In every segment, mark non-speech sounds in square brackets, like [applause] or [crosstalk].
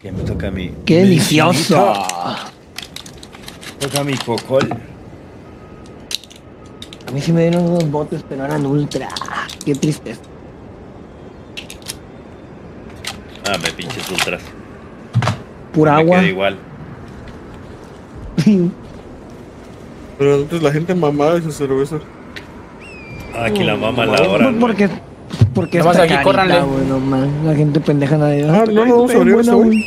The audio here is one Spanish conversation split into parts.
Que me toca a mí. ¡Qué delicioso! Toca mi cocol. A mí sí me dieron unos botes, pero eran ultra. Qué tristeza. Ah, me pinches ultras. Pura Me agua. quedé igual. Pero antes la gente mamaba esa cerveza. Ah, Aquí la mama la hora. ¿no? porque porque está aquí, carita, córranle. no más. La gente pendeja nadie. Ah, no, no, vamos a abrir eso, güey.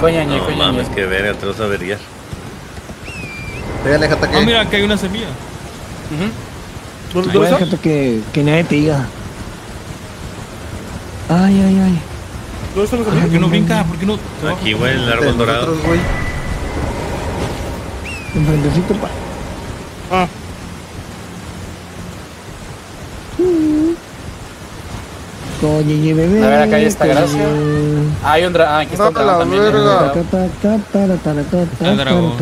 Coñañe, No coñañe. mames, que verga, te vas a. Pégale, jata Ah, que. mira, que hay una semilla. Ujú. ¿Dónde Güey, está? que, que nadie te diga. Ay, ay, ay. ¿Dónde está la ¿Por semilla? qué no brinca? ¿Por qué no? Aquí, güey, el árbol dorado. Enfrentecito pa. Ah, Bebé. A ver, acá hay esta gracia. Ah, hay un dra... Ah, aquí está un dragón también. dragón.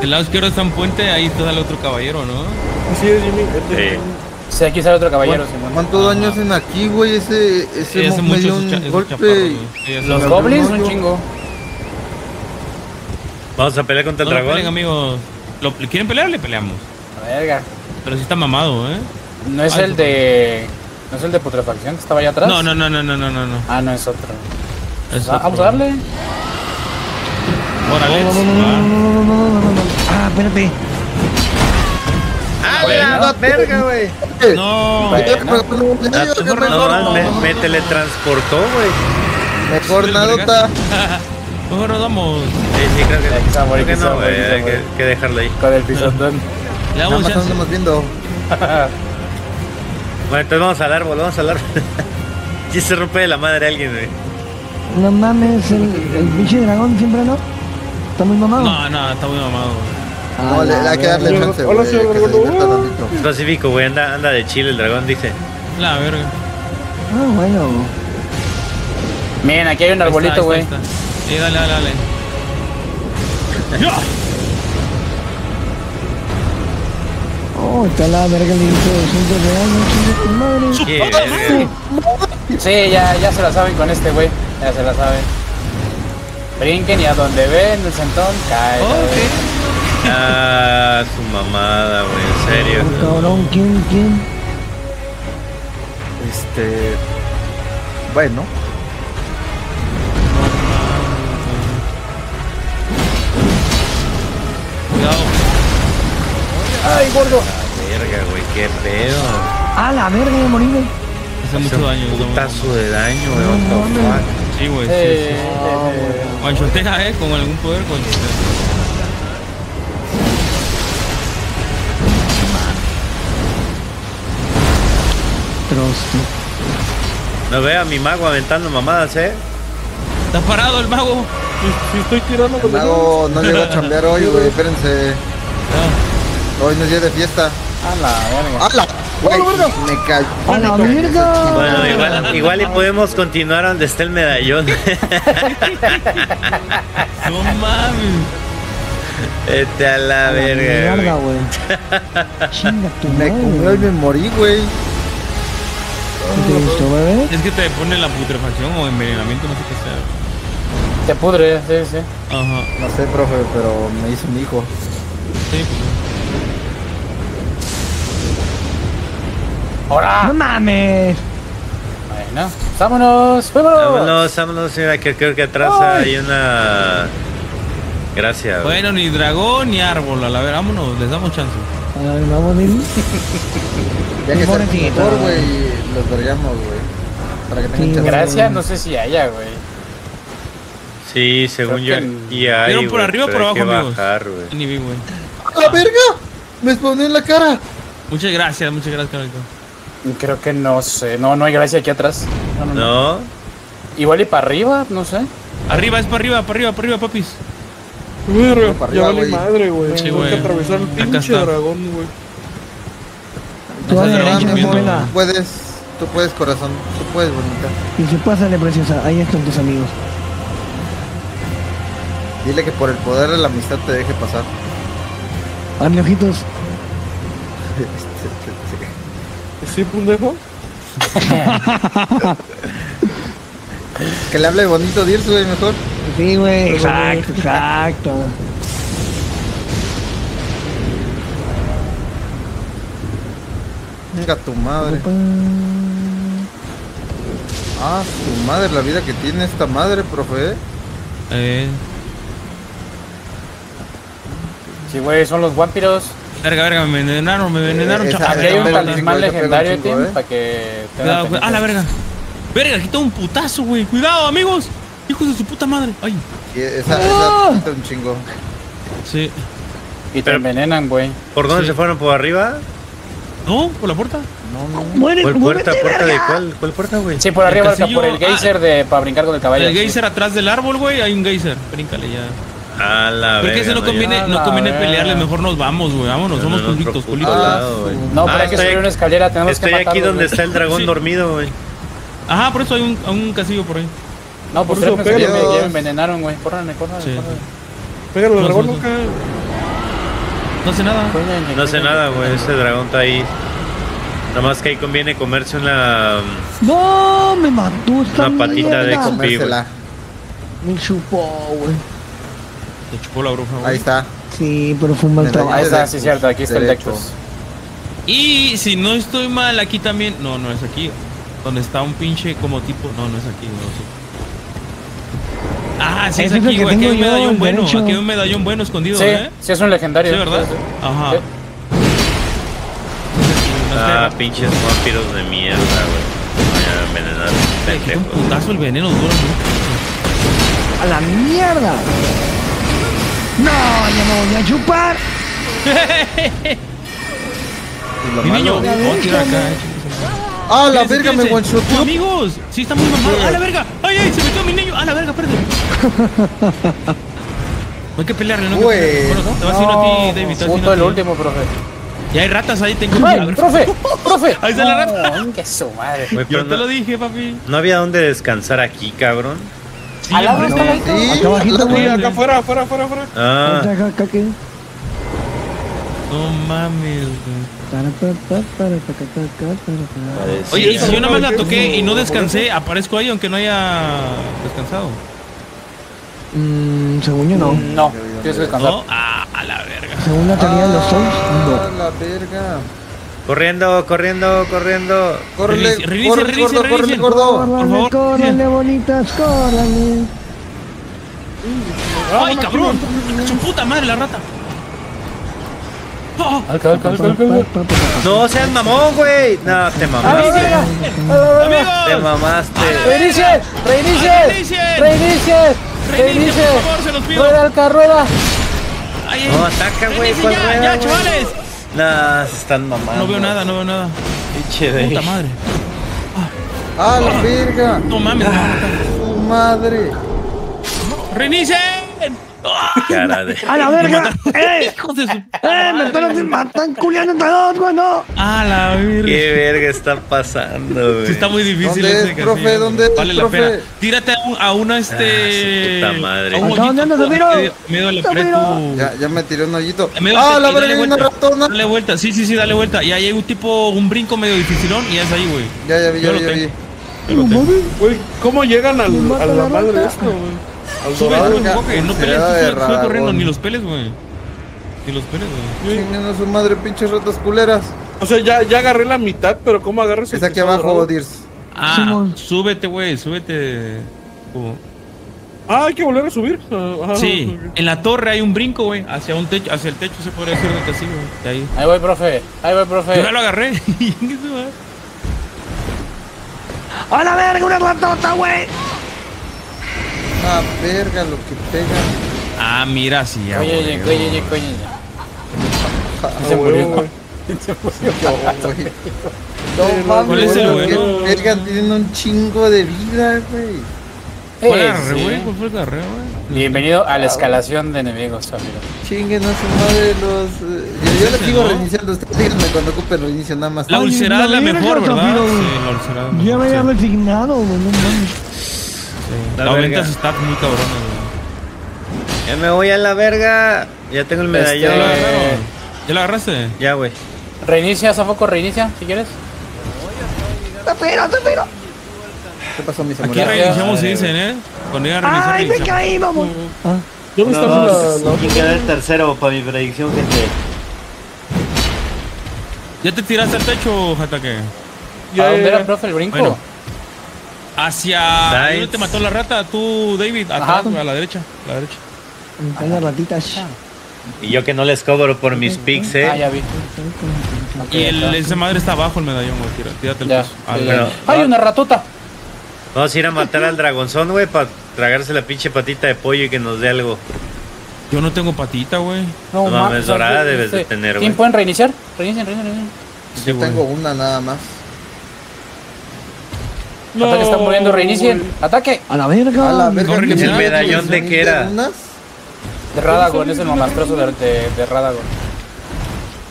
Del lado izquierdo está un puente, ahí está el otro caballero, ¿no? sí, es Jimmy. este- Sí. Sí, aquí sale otro caballero, Simón. ¿Cuánto daño hacen aquí, güey? Ese, ese mo- me dio un golpe. Los goblins, un chingo. Vamos a pelear contra el dragón. peleen, amigos. ¿Lo, ¿Quieren pelear? Le peleamos. A verga. Pero sí está mamado, ¿eh? ¿No es el de. ¿No es el de putrefacción que estaba allá atrás? No, no, no, no, no, no, no. Ah, no, es otro. Es Va, otro. Vamos a darle. Órale. No, no, no, ah, espérate. Ah, mira, no, verga, güey. No. Me, me teletransportó, güey. Mejor nadota. Mejor nos vamos. Sí, sí, creo que, creo que no, güey. Hay que, que dejarlo ahí. Con el pisotón. Nada más estamos viendo. Bueno, entonces vamos al árbol, vamos al árbol. [laughs] Si se rompe de la madre alguien, güey. No mames, el, el pinche dragón siempre no. Está muy mamado. No, no, está muy mamado. güey. Ah, No, le, la hay que darle verga. chance, Hola, güey. señor Que se Dragón. divierta tantito. Es pacífico, güey. Anda, anda de chile el dragón, dice. La verga. Ah, bueno. Miren, aquí hay un Ahí está, arbolito, güey. está, ahí está. Sí, dale, dale, dale. [laughs] Oh, está la verga hizo 200 de daño, chinga tu madre. Sí, ya, ya se la saben con este, güey. Ya se la saben. Brinquen y a donde ven el sentón, cae. Ah, su mamada, güey. En serio. Oh, cabrón, ¿quién, quién? Este. Bueno. Cuidado. ¡Ay, gordo! Verga, güey. Qué pedo. Ah, la verga, morí, güey. Hace mucho daño. Un putazo de daño. Sí, güey. Sí, Eh, sí. Guanchotea, eh, con algún poder. Trozo. No veo a mi mago aventando mamadas, eh. Está parado el mago. Si, estoy tirando El con mago no llegó a chambear hoy, güey. Espérense. [laughs] Ah, Hoy no es día de fiesta. A la verga. ¡A la verga! Bueno, igual, igual y podemos continuar donde está el medallón. no mames. Vete a la A la verga, güey. Chinga tu Me madre. y me morí, güey. ¿Qué te gustó, bebé? Es que te pone la putrefacción o envenenamiento, no sé qué sea. Te pudre, sí, sí. Ajá. No sé, profe, pero me hizo un hijo. Sí, pues. ¡Ahora! ¡No mames! Bueno, vámonos, vámonos. Vámonos, vámonos, señora, que creo que atrás hay una... Gracias, güey. Bueno, ni dragón ni árbol, a la ver, vámonos, les damos chance. A ver, vamos, Lili. Ya que sea Pobrecito. mejor, güey, los vergamos, güey. Para que tengan Sí, chance. Gracias, no sé si haya, güey. Sí, según yo, Creo y hay, ¿Vieron por arriba o pero por abajo, amigos? bajar, güey. Ni vi, güey. ¡A la verga! Me spawné en la cara. Muchas gracias, muchas gracias, Carlito. Creo que no sé. No, no hay gracia aquí atrás. No, no, no. ¿No? Igual y para arriba, no sé. Arriba, es para arriba, para arriba, para arriba, papis. Verga, Para ya arriba, vale güey. madre, güey. Sí, Tengo que atravesar el pinche dragón, güey. Tú a la puedes, tú puedes, corazón. Tú puedes, bonita. Y se pásale, preciosa. Ahí están tus amigos. Dile que por el poder de la amistad te deje pasar. Hazle ojitos. [laughs] ¿Sí, pendejo? [laughs] Que le hable bonito Dirce, güey, mejor. Sí, güey, exacto, exacto. Venga tu madre. Ah, su madre, la vida que tiene esta madre, profe. Eh, Sí, güey, son los vampiros. Verga, verga, me envenenaron, me envenenaron, Eh, esa-. Aquí hay un talismán legendario, Tim, eh. para que... Cuidado. Ah, la verga. Verga, aquí está un putazo, güey. Cuidado, amigos. Hijos de su puta madre. Ay. Y esa, esa quita un chingo. Sí. Y te Pero- envenenan, güey. ¿Por dónde Sí. se fueron? ¿Por arriba? ¿No? ¿Por la puerta? Muere, ¿Cuál puerta? ¿Puerta de cuál? ¿Cuál puerta, güey? Sí, por arriba, por el geyser de, para brincar con el caballo. El sí. geyser atrás del árbol, güey. Hay un geyser. Bríncale ya. A la Porque ese verga, no conviene, no conviene pelearle. Mejor nos vamos, güey. Vámonos. Somos lado, güey. No, pero Ah, hay que estoy subir aquí- una escalera, tenemos Estoy que aquí matarlos, donde está el dragón Sí. dormido, güey. Ajá, por eso hay un, un casillo por ahí. No, Por eso me pégalo. salieron, ya me envenenaron, güey. Córranle, córranle, Sí. córranle. Pégalo al No, dragón no, nunca. No hace nada. No sé nada, güey. Ese dragón está ahí. Nada más que ahí conviene comerse una. No, me mató esta Una patita de mierda. Comérsela. Me chupó, güey. Te chupó la bruja, güey. Ahí está. Sí, pero fue un mal trabajo. Ahí está, sí, cierto. Aquí está el. Dexus. Y si no estoy mal, aquí también. No, no es aquí. Donde está un pinche como tipo. No, no es aquí, güey. sí. Ah, sí, es es aquí, güey. Aquí hay un medallón bueno. derecho. Aquí hay un medallón bueno escondido, Sí, ¿eh? sí, es un legendario. Sí, ¿verdad? Ajá. Sí. Ah, pinches vampiros de mierda, güey. Voy a envenenar. Un putazo el veneno duro, ¿no? ¡A la mierda! No, ya me voy a chupar. [laughs] Mi niño, acá. eh. ¡Ah, la verga me one-shoteó! Amigos, sí está muy mamado. ¡A la verga! ¡Ay, ay! Se metió mi niño. ¡A la verga, espérate! [laughs] No hay que pelearle, no hay que pelearle. Bueno, te vas a ir a ti, David. te vas a el ti. último, profe. Y hay ratas ahí, tengo ¡Ay, que profe! ¡Profe! [laughs] Ahí está la rata. Que su madre. Yo te lo dije, papi. no había dónde descansar aquí, cabrón. Sí, A la hombre, verga, está- ahí. Sí, Acá abajito, güey. acá afuera, afuera, afuera, afuera. Ah, Acá, acá, ¿qué? No mames, güey. Oye, y si yo nada más la ¿qué? toqué y no descansé, aparezco ahí aunque no haya descansado. Mm, según yo no. No, tienes que descansar. ¿No? Ah, a la verga. Según la teoría de los Souls, ¡Ah, no. la verga! Corriendo, corriendo, corriendo. ¡Córrele, reinicia, corre, reinicia, gordo, córrele, reinicia. gordo! Sí. bonitas, córrale. ¡Ay, cabrón! ¡Su puta madre, la rata! ¡Oh! Alca, alca, alca. No seas mamón, güey. No, te ¡Ah, mamaste. verga! Te ¡Amigos! mamaste. ¡Reinicie! ¡Reinicie! ¡Reinicie! ¡Reinicien, ¡Reinicie! ¡Rueda, alca, rueda! No, ataca, güey. ¡Reinicien ¿Cuál ya, ya, chavales! Nah, se están mamando. No veo nada, no veo nada. Pinche de- Puta madre. ¡Ah, la verga! No mames. ¡Su madre! ¡Reinicien! ¡Ah! Cara de. ¡A la verga! ¡Eh! ¡Hijos de su... ¡Eh! ¡Me están matan culiando entre dos, güey! ¡No! ¡Ah, la verga! ¿Qué verga está pasando, güey? Sí, está muy difícil ¿Dónde ese es, profe? ¿Dónde es, Vale la profe? pena. Tírate a, un- a una este. Ah, puta madre. A un ¿Acá hoyito, dónde andas, tú, Zafiro? medio- de la tú. Ya, ya me tiré un hoyito. Medio ¡Ah, la verga! Una vuelta. ratona! Dale vuelta, sí, sí, sí, dale vuelta. Y ahí hay un tipo, un brinco medio dificilón y es ahí, güey. Ya, ya vi, ya vi, ya vi. Güey, ¿cómo llegan al, a la la madre esto, güey? Al Sube, sube, enfoque, no pelees, sube, sube corriendo, ni los peles, güey. Ni los peles, güey. A su madre, pinches ratas culeras. O sea, ya, ya agarré la mitad, pero ¿cómo agarras el Está aquí abajo? Dirs. Ah, Simón. súbete, güey, súbete. Como- Ah, hay que volver a subir. Ah, ajá. Sí, en la torre hay un brinco, güey, hacia un techo, hacia el techo se podría decir de así, güey. Ahí. Ahí voy, profe. Ahí voy, Yo profe. ya lo agarré. [laughs] ¡A la verga! ¡Una ratota, güey! Ah, verga, lo que pega. ah, mira, sí, ya. Oye, oye, oye, oye, oye. Se murió. güey. güey. Sí, No mames, ¿Cuál es el lo bueno? que pega tienen un chingo de vida, güey. ¿Cuál Eh, sí. güey? Bienvenido a la escalación de enemigos, amigo. Chinguen a su madre los. eh, yo yo les sigo ¿no? reiniciando. Ustedes díganme cuando ocupe el reinicio, nada más. La ulcerada es la verga, mejor, ¿verdad? Sí, la ulcerada. Ya me había resignado, güey. No mames. La La verga. venta está muy cabrona, güey. Ya me voy a la verga. Ya tengo el medallón. ¿Ya la Este-? ¿Ya la agarraste? Ya, güey. Reinicia, Zafoco, reinicia, si quieres. ¡Te espero! ¿Qué pasó, mis Aquí reiniciamos, sí dicen, ¿eh? Cuando reiniciar, ¡Ay, me caí, vamos! Ah, ¿Dónde está No, la, la ¿Quién queda el tercero para mi predicción, gente? ¿Ya te tiraste al techo, Jataque? ¿A dónde era, ya. profe, el brinco? Bueno. Hacia... ¿Dónde te mató la rata? Tú, David. Atrás, a la derecha. A la derecha. las ratitas. Y yo que no les cobro por mis pics, Ah, eh. ya vi. Y el, esa madre está abajo el medallón, güey. Tira- Tírate el Ya. peso. Ah. Bueno, ¡Hay una ratota! vamos a ir a matar al dragonzón, güey, para tragarse la pinche patita de pollo y que nos dé algo. Yo no tengo patita, güey. No ma- mames, dorada debes de tener, ¿Quién güey. pueden reiniciar? Reinicien, reinicien, reinicien. Sí, Yo tengo una nada más. No, Ataque está muriendo, reinicien. ¡Ataque! A la verga. A la verga. ¿el me- medallón de qué era? De Radagon, es el mamastroso de, de, de Radagon.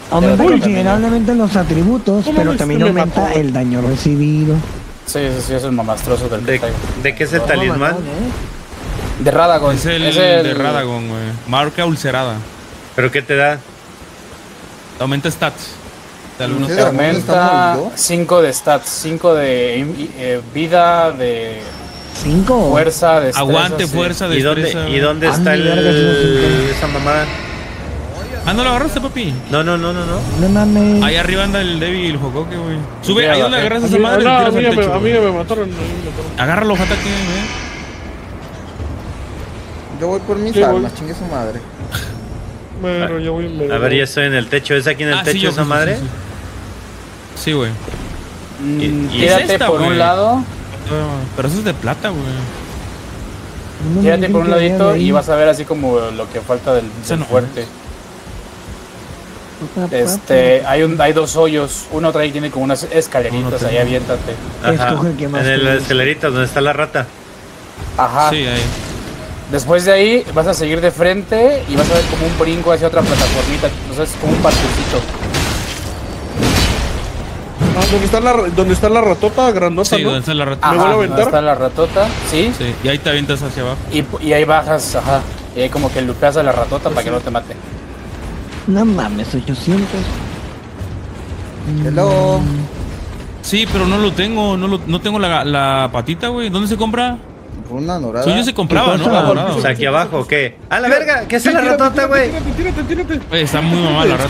Aumenta considerablemente los atributos, ¿Cómo pero también me aumenta el daño recibido. Sí, sí, sí, es el mamastroso del ¿De, de qué es el talismán? ¿eh? De Radagon. Es el, de Radagon, güey. Marca ulcerada. ¿Pero qué te da? Aumenta stats. De algunos Sí, Te de Dragón está aumenta movido. 5 de stats, 5 de eh, vida, de ¿Cinco? fuerza, de Aguante, fuerza, ¿Y dónde. ¿Y dónde Ah, está el... sí, esa mamada? Ah, ¿no lo agarraste, papi? No, no, no, no, no. No mames. Ahí arriba anda el el Jocoque, güey. Sube, ahí donde bajé. agarras A esa madre no, a mí, me, techo. a mí me mataron. Agárralo, Jataque, güey. Yo voy por mis armas, chingue su madre. Bueno, ya voy A ver, ya estoy en el techo. ¿Es aquí en el Ah, techo yo esa madre? sí, sí. Sí, güey. Mm, Y- es esta, por un lado, Pero eso es de plata, güey. Tírate por un ladito y vas a ver así como lo que falta del, del no. fuerte. Este, hay un, hay dos hoyos, uno trae tiene como unas escaleritas, ahí aviéntate. Ajá. En el guste. escalerita donde está la rata. Ajá. Sí, ahí. Después de ahí vas a seguir de frente y vas a ver como un brinco hacia otra plataformita, o sea, es como un parquecito. Ah, ¿dónde está la, donde está la ratota grandota, Sí, no? donde está la rata. ¿Me Ajá, a donde aventar? está la ratota, sí, Sí, y ahí te avientas hacia abajo. y, y ahí bajas, ajá, y ahí como que lupeas a la ratota para que no te mate. No mames, 800. Hello. Sí, pero no lo tengo, no, lo, no tengo la, la patita, güey. ¿Dónde se compra? Una dorada. Suyo se compraba, ¿Qué ¿no? La dorada. O sea, aquí abajo, ¿o qué? ¡A la verga! ¿Qué es la ratota, güey? Tírate, tírate, tírate. Está muy mamá la rata.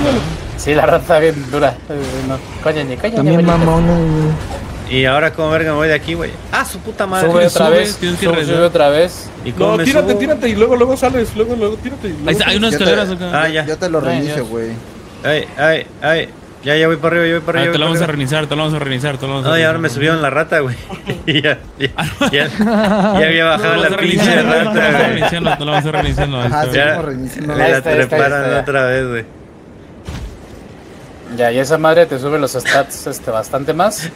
Sí, la rata está bien dura. Eh, No, cállate, cállate. También abuelita. mamona. güey. ¿Y ahora cómo verga me voy de aquí, güey? ¡Ah, su puta madre! Sube otra sube, vez, tienes que sube, otra vez. ¿Y cómo No, me tírate, subo? tírate y luego, luego sales. Luego, luego, tírate. y luego Ahí está, hay unas Ya te- escaleras acá. Ah, ya. Yo te lo reinicio, güey. Ay, ay, ay. Ya, ya voy para arriba, yo voy para Ah, arriba. te la voy vamos a reiniciar, te la vamos a reiniciar, te la vamos a No, y reiniciar. ahora me subieron la rata, güey. Y ya, ya, ya, ya había Te bajado la vamos la pinche reiniciar, te la vamos a rata, güey. reiniciando, te la vamos a sí, Ya, como reiniciando. me la está. otra vez, güey. Ya, y esa madre te sube los stats este, bastante más.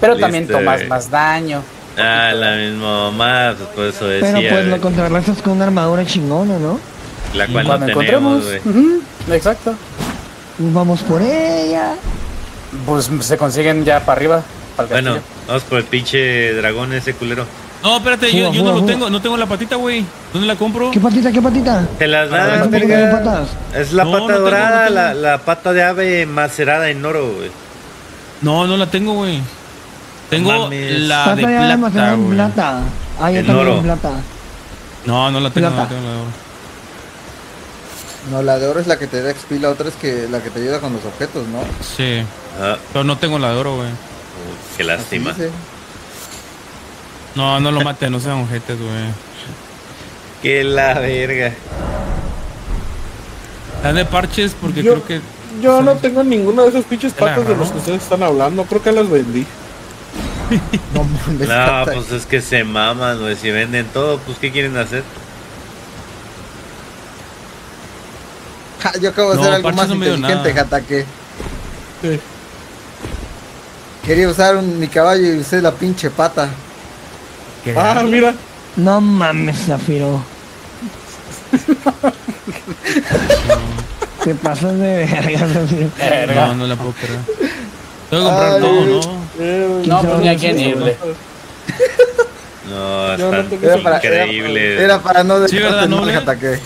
Pero también tomas más daño. Ah, la misma mamá, pues por eso decía. Pero pues lo güey. contrarrestas con una armadura chingona, ¿no? La cual no Cuando tenemos, encontremos. güey. ujú, exacto. Pues Vamos por ella. Pues se consiguen ya para arriba, para el Bueno, vamos por el pinche dragón ese culero. No, espérate, Fuga, yo, yo fuga, no lo tengo, no tengo la patita, güey. ¿Dónde la compro? ¿Qué patita, qué patita? Te las ¿Por dan, verga. Es la No, pata no tengo, dorada, no tengo. La, la pata de ave macerada en oro, güey. No, no la tengo, güey. Tengo mames. la Pata de ya almacenada plata, en güey. plata. Ah, yo En también oro. en plata. No, no la tengo, no la Plata. tengo. la de oro. No, la de oro es la que te da XP, la otra es que la que te ayuda con los objetos, ¿no? Sí, Ah, pero no tengo la de oro, güey. qué Así lástima. dice. No, no lo mate, no sean ojetes, güey. Que la verga. La de parches porque Yo- creo que... Yo no tengo ninguna de esas pinches ¿Te la patas de agarró? que ustedes están hablando. Creo que las vendí. [laughs] No mames. No, pues es que se maman, güey. Si venden todo, pues ¿qué quieren hacer? Ja, yo acabo de No, hacer algo más no inteligente, nada. Jata, que Sí. quería usar un- mi caballo y usé la pinche pata. ¿Qué? Ah, mira. No mames, Zafiro. [laughs] Te pasas de verga, Zafiro. No, no la puedo creer. Tengo que comprar Ay, todo, ¿no? Eh, No, pues ni a quién irle. No, no Era para, increíbles. era, era para no Sí, ¿verdad, mal, noble? Jata, que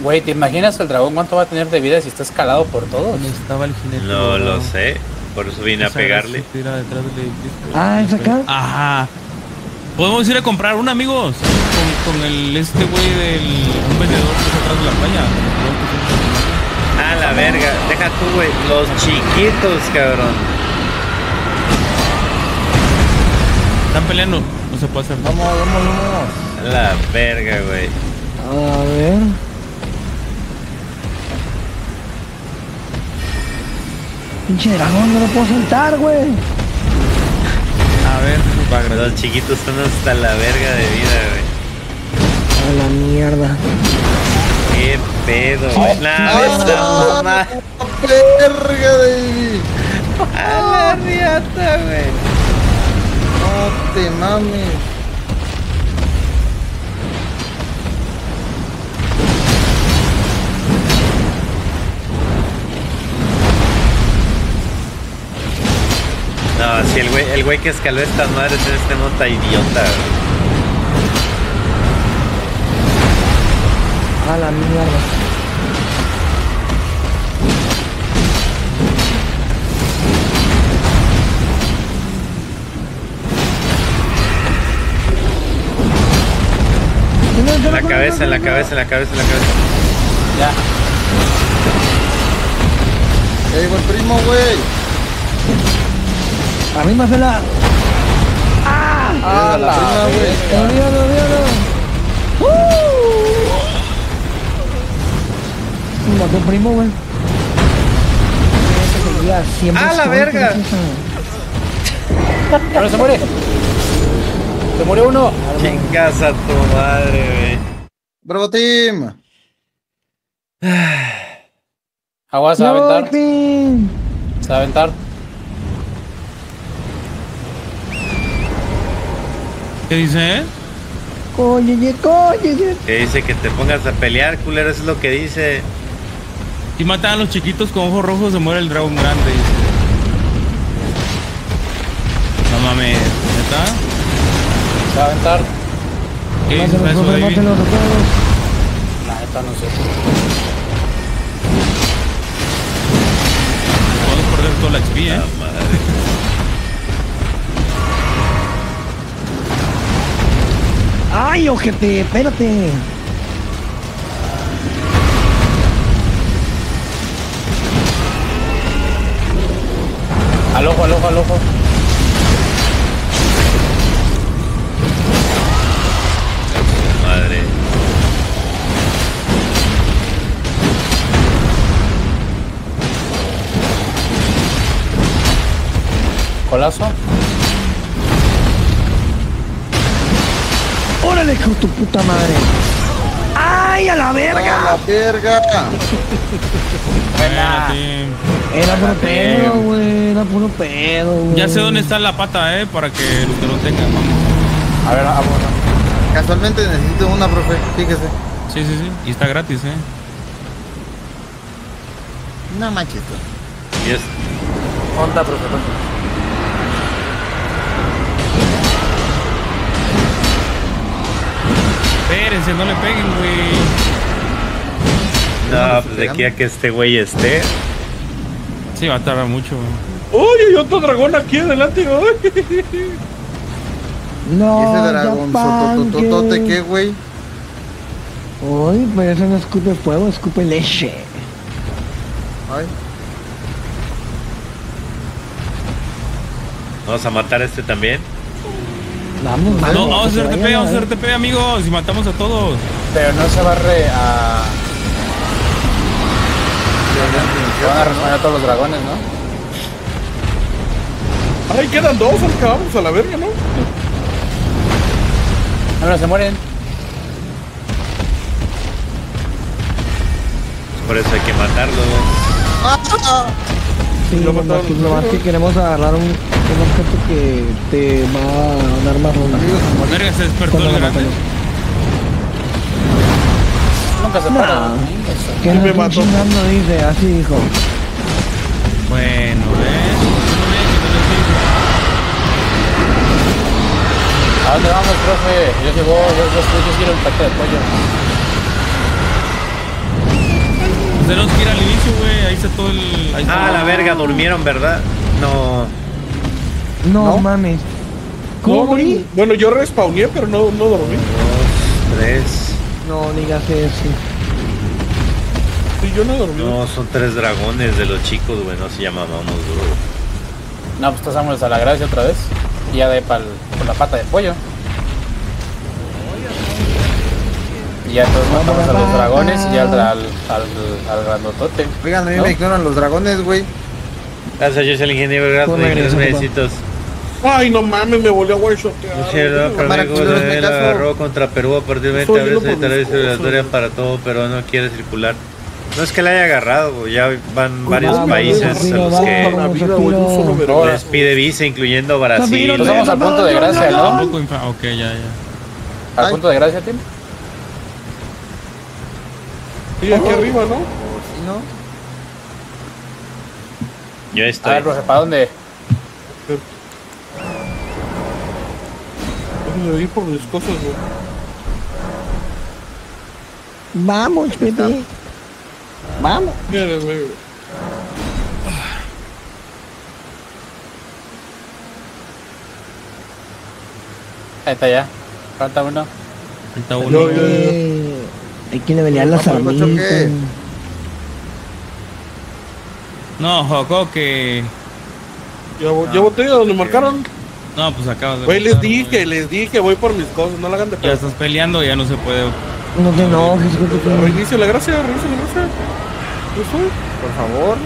Güey, ¿te imaginas el dragón cuánto va a tener de vida si está escalado por todos? ¿Dónde estaba el jinete? No lo sé. Por eso vine a pegarle. se tira detrás del edificio. Ah, ¿es acá? Ajá. Podemos ir a comprar un amigos con, con el este güey del un vendedor que está atrás de la playa. Ah, la verga. Deja tú, güey. Los chiquitos, cabrón. Están peleando. No se puede hacer. Vamos, vamos, vamos. La verga, güey. A ver. Pinche dragón, no lo puedo soltar, güey. A ver, Los chiquitos están hasta la verga de vida, güey. A la mierda. Qué pedo, esta mamá. ¡Verga, David! A la riata, güey. No te mames. No, si el güey, el güey que escaló estas madres en este nota idiota. A la mierda. En la cabeza, en la cabeza, en la cabeza, en la cabeza. Ya. ¡Ey, buen primo, güey! Arrímasela. Ah, la prima, güey. Olvídalo, olvídalo. ¡Uh! Me mató el primo, güey. ¡Ah, la verga! Pero se muere. Se murió uno. Chingas a tu madre, güey. ¡Bravo, team! Agua se va a No, aventar. Se va a aventar. ¿Qué dice? Cólleye, cólleye. Que dice que te pongas a pelear, culero, eso es lo que dice. Si matan a los chiquitos con ojos rojos, se muere el dragón grande. dice. No mames, ¿neta? Se va a aventar. ¿Qué Mátelos, eso, profe, David? La neta no sé. Podemos perder toda la XP, ¿eh? La Ay, ojete, espérate. Al ojo, al ojo, al ojo. Madre. Colazo. Órale, hijo de tu puta madre. Ay, a la ¡A verga. la verga! Buena. Era puro pedo, güey. Era puro pedo, güey. Ya sé dónde está la pata, ¿eh? Para que los que no tengan, vamos. A ver, vamos. Casualmente necesito una, profe. Fíjese. Sí, sí, sí. Y está gratis, ¿eh? No manches. Y es, Onda, profesor. Espérense, no le peguen, güey. no, pues de aquí a que este güey esté. Sí, va a tardar mucho, güey. Oye, hay otro dragón aquí adelante, güey. No, ¿Y ese dragón sotototote qué, güey? Uy, pues eso no escupe fuego, escupe leche. Ay. Vamos a matar a este también. Vamos, vamos. No, vamos a hacer TP, vamos a hacer TP, amigos. Y matamos a todos. Pero no se va a re a. Se van a responder a todos los dragones, ¿no? Ay, quedan dos, acabamos a la verga, ¿no? No, se mueren. Por eso hay que matarlo. Sí, Lo más, los lo más que queremos agarrar un, un objeto que te va a dar más runas. Amigos, a morir. Verga, se despertó el grande. Nunca se. Que nos me mató. chingando, dice, así dijo. Bueno, ¿eh? ¿A dónde vamos, profe? Yo sí voy, yo, yo, yo quiero el paquete de pollo. Tenemos que ir al inicio, güey. Ahí está todo el. Ahí está. Ah, la verga, durmieron, ¿verdad? No. No, ¿No? mames. ¿Cómo No, morí? Bueno, yo respawné, pero no, no dormí. Dos, tres. No, digas eso. Sí, yo no dormí. No, son tres dragones de los chicos, güey. No se llama Vamos Duro. No, pues pasamos a la gracia otra vez. Ya de pal, por la pata de pollo. Y ya todos matamos a los dragones y ya al, al, al, al grandotote. Oigan, a mí ¿No? me ignoran los dragones, güey. Gracias, yo soy el ingeniero. Por los agradecido, besitos. Ay, no mames, me volvió a one shotear. Luciano Cámara, Perdigo culeros, me de caso. agarró contra Perú a partir de 20 Estoy abril cosas. para todo, pero no quiere circular. No es que la haya agarrado, güey, ya van varios Vamos, países a los que La les pide visa, incluyendo Brasil. Zafiro, Pues vamos al punto de gracia, ¿no? Ok, ya, ya. Al punto de gracia, Tim. Sí, aquí arriba, ¿no? ¿Sí, no? Yo A estoy. ver, profe, ¿para dónde? Déjame ir por mis cosas, güey. Vamos, Pepe. Vamos. Miren, güey. Ahí está ya. Falta uno. Falta uno. Yo, yo, yo. Hay que levelear las no armitas. No, Joco, que. Ya, vo- ya boté a donde marcaron. No, pues acabas de. Güey, les dije, les dije, voy por mis cosas, no la hagan de Ya pedo. estás peleando, ya no se puede. No te enojes. Reinicio la gracia, reinicio la gracia. Yo soy. Por favor.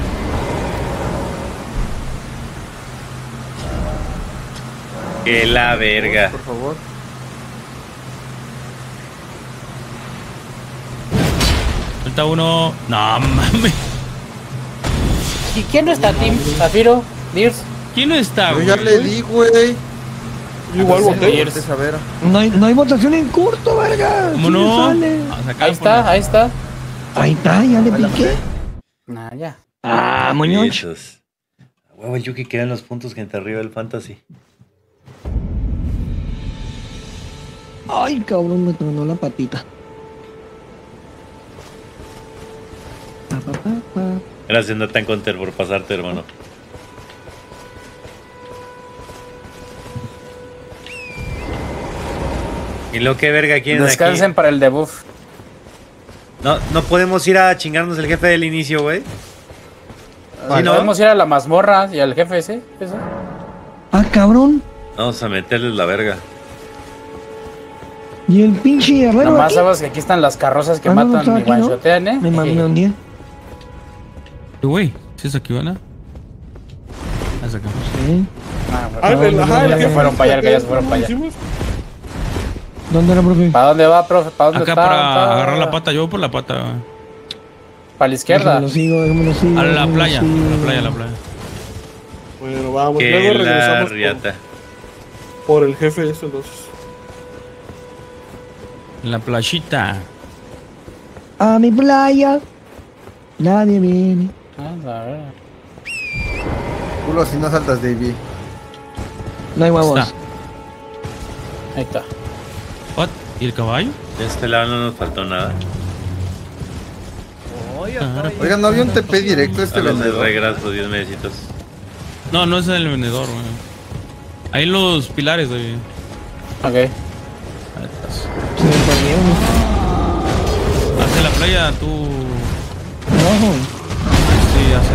Que la verga. Por favor. Falta uno. No mames. ¿Y quién no está, Tim? Zafiro, Dirs. ¿Quién no está, Yo güey? ya le di, güey. Yo igual ver. No hay, no hay votación en curto, verga. ¿Cómo no? Ah, Ahí está, ahí está. Ahí está, ya le piqué. Nah, ya. Ah. A Huevo, el Yuki quedan los puntos que entre arriba del fantasy. Ay, cabrón, me tronó la patita. Pa, pa, pa, pa. Gracias, Nathan Conter, por pasarte, hermano. ¿Y lo que verga quieren Descansen aquí? para el debuff. No, no podemos ir a chingarnos el jefe del inicio, güey. Sí, no? Podemos ir a la mazmorra y al jefe ese. ese. Ah, cabrón. Vamos a meterles la verga. Y el pinche herrero Nomás aquí. sabes que aquí están las carrozas que Ah, no, no matan estaba y aquí, ¿no? one-shotean, ¿eh? Me mamé un día. Güey, ¿sí es aquí, van a? Ah, sacamos. Sí. Ah, Ah, ajá, ya se fueron para allá, que ya se fueron para allá. ¿Dónde era, profe? ¿Para dónde va, profe? ¿Para dónde Acá está? para Pa- agarrar la pata, yo voy por la pata. güey. Para la izquierda. Déjame lo sigo, déjame lo sigo. A la playa, a la playa, a la playa. Bueno, vamos. Que Luego la regresamos riata. por, por el jefe ese, entonces. En la playita. A mi playa. Nadie viene. Ah, a ver. Culo si no saltas, Davey. No hay huevos. Está. Ahí está. What? ¿Y el caballo? De este lado no nos faltó nada. Oigan, ¿no había un TP directo este A los de vendedor? regras, los 10 medicitos. No, no es el vendedor, güey. Ahí los pilares, güey. Ok. Ahí estás. Se me perdieron. Hacia la playa, tú. No.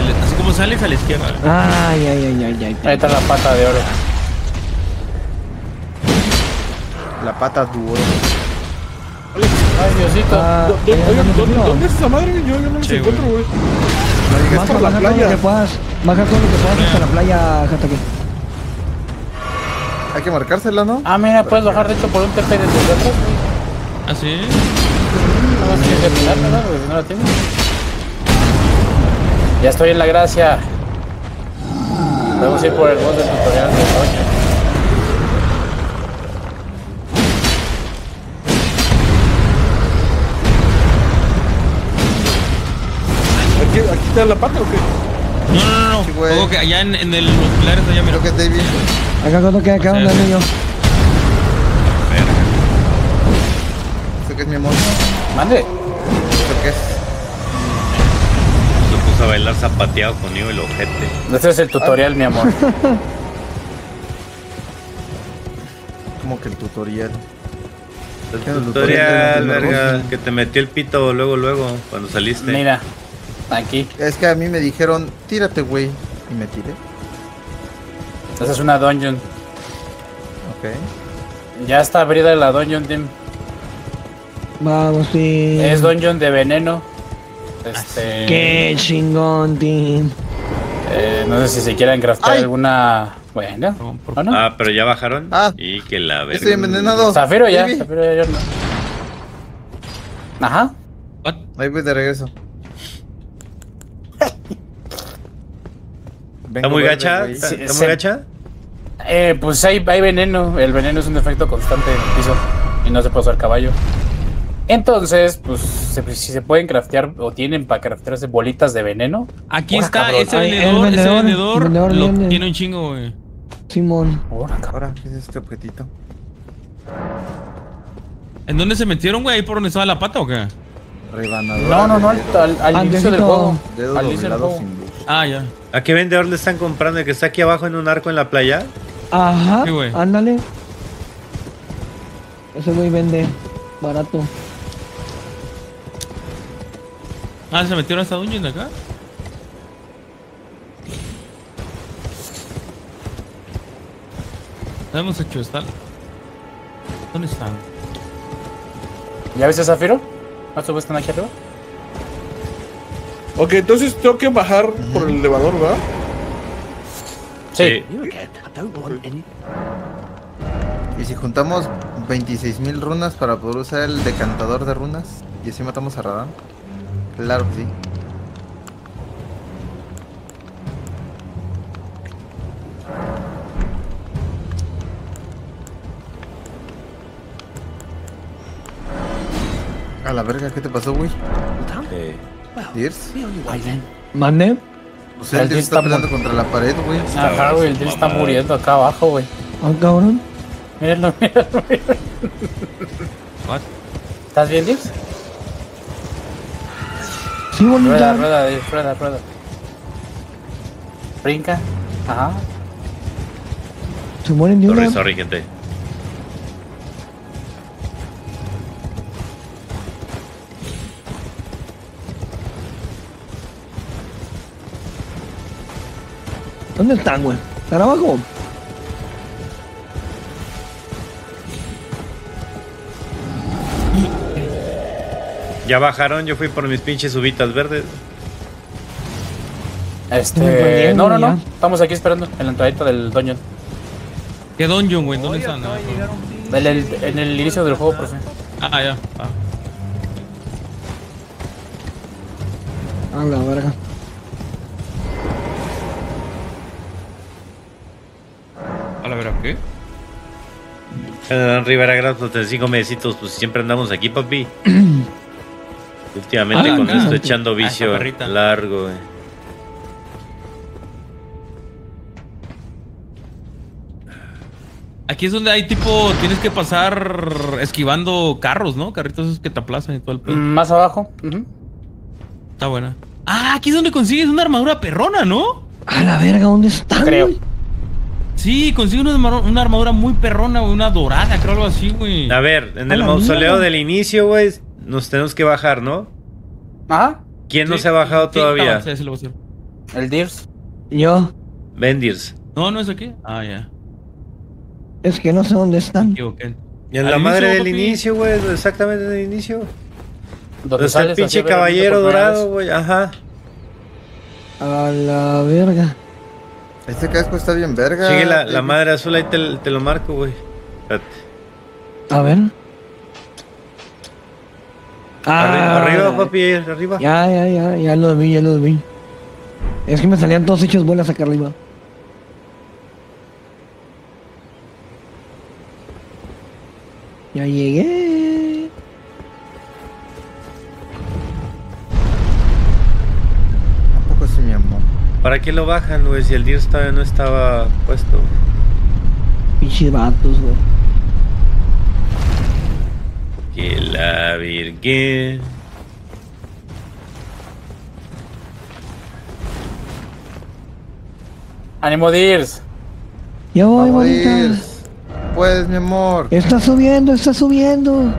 La- así como sales a la izquierda. güey. Ay, ay, ay, ay, ay. Ahí está la pata de oro. La pata duro. Ay, Diosito. Ah, ¿Dó- ¿dónde, te ¿dónde es esa madre? Yo, yo no los encuentro, güey. No Baja, por la baja todo lo playa. que puedas. Baja todo lo que puedas hasta la playa, Hatake. Hay que marcársela, ¿no? Ah, mira, puedes bajar de hecho por un TP desde atrás. ¿Ah, sí? No no la tienes. Ya estoy en la gracia. Podemos ir por el boss del tutorial de hoy. ¿Aquí, ¿Aquí está la pata o qué? No, no, no. Sí, no. Ojo que allá en, en el, pilares, allá, mira. Creo que es Davey. Acá cuando queda acá, Sí, donde sí. yo. Sé que es mi amor. Mande. Sé que es. A bailar zapateado conmigo el ojete. Este es el tutorial, mi amor. [laughs] como que el tutorial. El ¿Qué es el tutorial, verga, que te metió el pito luego, luego, cuando saliste. Mira, aquí. Es que a mí me dijeron, tírate, güey. Y me tiré. Esa es una dungeon. Ok. Ya está abrida la dungeon, Tim. Vamos, sí. Es dungeon de veneno. Este. Qué chingón, Tim. eh, no sé si se quieran craftear Ay. alguna. Bueno, No, por- ¿o no? Ah, pero ya bajaron. Ah. y que la verga. Estoy envenenado. Zafiro ya, Baby. Zafiro ya yo no. Ajá. What? Ahí voy de regreso. ¿Está muy gacha? ¿Está, muy gacha? Eh, pues hay, hay veneno. El veneno es un efecto constante en el piso. Y no se puede usar caballo. Entonces, pues si se pueden craftear o tienen para craftearse bolitas de veneno. Aquí está, cabrón. ese vendedor, ese vendedor, lo viene. tiene un chingo, güey. Simón. Ahora, cabrón. ¿qué es este objetito? ¿En dónde se metieron, güey? ¿Ahí por donde estaba la pata o qué? Rebanadora. No, no, no, al, al, al Antes inicio del juego. Dedo Al inicio del juego. Ah, ya. ¿A qué vendedor le están comprando? ¿El que está aquí abajo en un arco en la playa? Ajá. Sí, güey. ándale. Ese güey vende barato. Ah, se metieron a esta dungeon de acá. ¿Qué hemos hecho? ¿Dónde están? ¿Ya viste Zafiro? ¿Cuántos están aquí arriba? Ok, entonces tengo que bajar por el elevador, ¿verdad? Sí. Y si juntamos 26.000 runas para poder usar el decantador de runas y así matamos a Radán. Claro que sí. A la verga, ¿qué te pasó, güey? Eh, ¿Dirs? ¿Mande? O sea, el Dirs Dirs está está peleando contra la pared, güey. Ajá, güey, el tío está muriendo acá abajo, güey. Ah, cabrón. Mírenlo, mírenlo. What? ¿Estás bien, Dix? Sí, bonita. Rueda, rueda, Dix, rueda, rueda. Brinca. Ajá. Se mueren de sorry, una. sorry, gente. ¿Dónde están, güey? ¿Están abajo? Ya bajaron, yo fui por mis pinches uvitas verdes. Este. No, no, no. Estamos aquí esperando en la entradita del dungeon. ¿Qué dungeon, güey? ¿Dónde están? Ah, En el, en el inicio del juego, profe. Ah, ya. Ah. A la verga. A la vera, ¿qué? Eh, Rivera, tener cinco mesecitos. Pues siempre andamos aquí, papi. [clears throat] Últimamente Ah, con acá. esto echando Ah, vicio largo, güey. Aquí es donde hay tipo, tienes que pasar esquivando carros, ¿no? Carritos esos que te aplazan y todo el pedo. Más abajo. Está buena. Ah, aquí es donde consigues una armadura perrona, ¿no? A la verga, ¿dónde están? Creo. güey? Sí, consigues una, arma- una armadura muy perrona, una dorada, creo algo así, güey. A ver, en A el mausoleo del inicio, güey, nos tenemos que bajar, ¿no? Ajá. ¿Quién no Sí, se ha bajado sí, todavía? no, sí, sí lo voy a hacer. El Dirs. Yo. Bendirs. No, no es aquí. Ah, ya. Es que no sé dónde Me están. equivoqué. Y en la madre del papi. inicio, güey, exactamente en el inicio. Donde está el pinche caballero dorado, güey, ajá. A la verga. Este casco está bien verga. Sigue la, la baby. madre azul, ahí te, te lo marco, güey. Espérate. A ver. Arriba, Ah, arriba, papi, arriba. Ya, ya, ya, ya los vi, ya los vi. Es que me salían todos hechos bolas acá arriba. Ya llegué. Tampoco sí, mi amor. ¿Para qué lo bajan, güey? Si el Dios todavía no estaba puesto. Pinches vatos, güey. Que la virgen. Ánimo Dirs. Ya voy, Vamos, bonita. Dirs. puedes, mi amor. Está subiendo, está subiendo.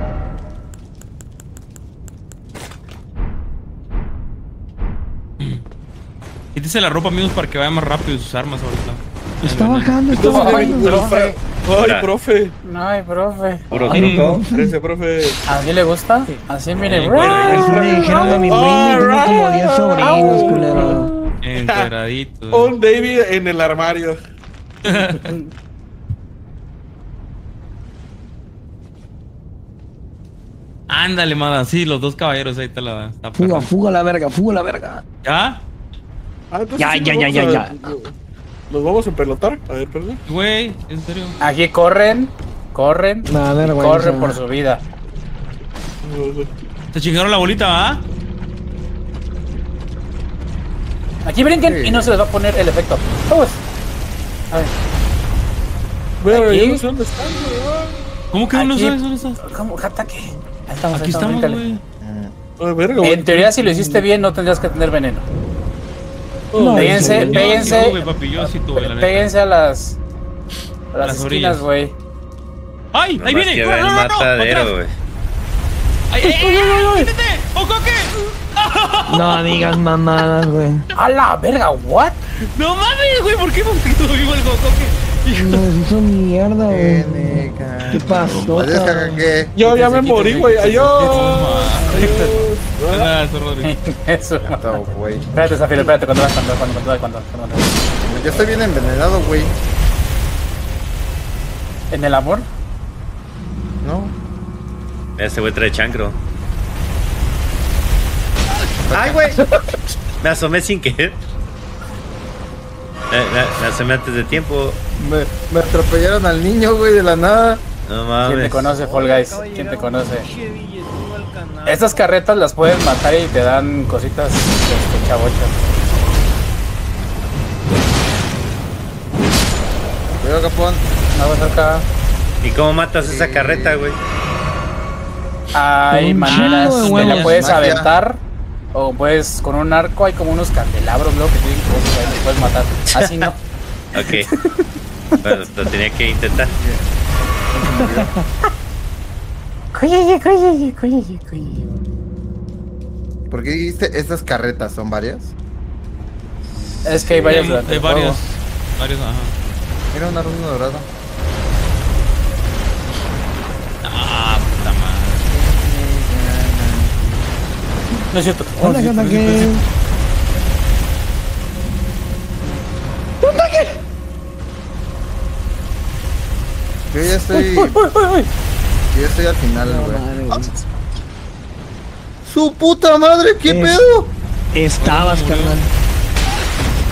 Quítese la ropa, amigos, para que vaya más rápido sus armas ahorita. Está bajando, está bajando. Profe. Ay, profe. No, ay, profe. Puro truco. Ese profe. ¿Así le gusta? Así, mire. Eso me dijeron de mi primo, tengo como 10 sobrinos, culero. Enteradito. [laughs] Un David en el armario. [laughs] Ándale, mada. Sí, los dos caballeros ahí te la está Fuga, fuga la verga, fuga la verga. ¿Ya? Ah, Ya, sí ya, nos ya, vamos ya, ¿Nos vamos a pelotar? A ver, perdón. Güey, en serio. Aquí corren, corren, Nada, vergüenza. corren por su vida. Te chingaron la bolita, ¿va? Aquí brinquen y no se les va a poner el efecto. Vamos. A ver, Bueno, yo no sé dónde están, güey. ¿Cómo que no sabes dónde estás? ¿cómo? ¿Ataque? Ahí estamos, ahí Aquí estamos, bríncale. güey. Ay, verga, güey. En teoría, si lo hiciste bien, no tendrías que tener veneno. No, Péguense, Yo péguense, sí tuve, papi, yo sí tuve, la neta. péguense a las, a las, Las esquinas, orillas. güey. ¡Ay! ¡Ahí viene! ¡No, no, no, no! matadero, güey. ¡Ay, ay, ay, ay! ¡Quítate! ¡Ojo, qué! No digas mamadas, güey. ¡A la verga! ¿What? ¡No mames, güey! ¿Por qué mosquito vivo el cocoque? Nos hizo mierda, güey. ¿Qué pasó. Yo ya me morí, güey. Adiós. Eso. Todo, güey. Espérate, Zafiro, espérate, cuando vas, cuando, cuando, cuando, cuando, cuando. Yo estoy bien envenenado, güey. ¿En el amor? ¿No? Ese güey trae chancro. ¡Ay, güey! Me asomé sin querer. Me, me- me asomé antes de tiempo. Me, me atropellaron al niño, güey, de la nada. No ¿Quién te mames. conoce, Fall Guys? ¿Quién te conoce? Estas carretas las puedes matar y te dan cositas este, chavochas. Cuidado, Capón. Vamos acá. ¿Y cómo matas esa carreta, güey? Hay Un maneras, de la puedes Magia. aventar. O puedes, con un arco hay como unos candelabros, luego que tienen cosas ahí, los puedes matar. Así no. [laughs] Ok. Bueno, lo tenía que intentar. [laughs] Cuíllate, cuíllate, cuíllate. ¿Por qué dijiste estas carretas? ¿Son varias? Es que hay varias Hay, hay varios. Varios, ajá. Mira una runa dorada. Ah, puta madre. No es cierto. Hola, ¿qué tal que? Yo ya estoy. Uy, uy, uy, uy. Yo estoy al final, güey. ¡Su puta madre! ¿Qué Es- pedo? Estabas, carnal.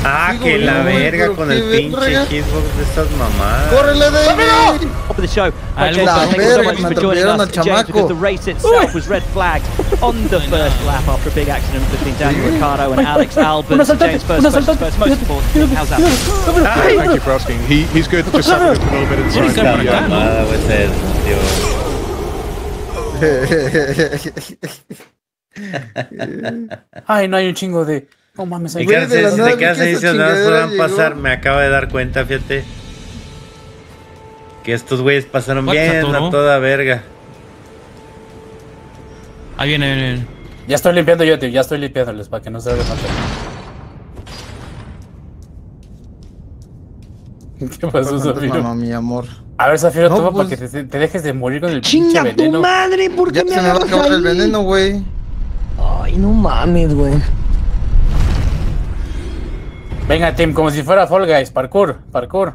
Ah, Digo, que la güey, verga con el pinche verga. de estas mamadas. ¡Córrele, David! of the show. Ah, la verga, me atropellaron al chamaco. because the race itself was red flagged on the first lap after a big accident between Daniel Ricciardo and Alex Albon. Un So asaltante, James, first un question asaltante. first, most important, how's that? Thank you for asking. He, he's good. Just suffered a little bit inside Esta the, uh, mamada, güey, se tío. [laughs] Ay, no hay un chingo de. No mames, hay ¿Y Güey, qué de ¿De nada más chingadera podrán pasar, me acabo de dar cuenta, fíjate. Que estos güeyes pasaron bien a toda verga. Ahí viene, viene, viene. Ya estoy limpiando yo, tío. Ya estoy limpiándoles para que no se haga falta. [laughs] ¿Qué pasó, Zafiro? Mamá, mi amor. A ver, Zafiro, No, toma pues- para que te, te dejes de morir con el pinche ¡Chinga tu veneno. madre! ¿Por qué Ya me se me va a el veneno, güey. Ay, no mames, güey. Venga, Tim, como si fuera Fall Guys. Parkour, parkour.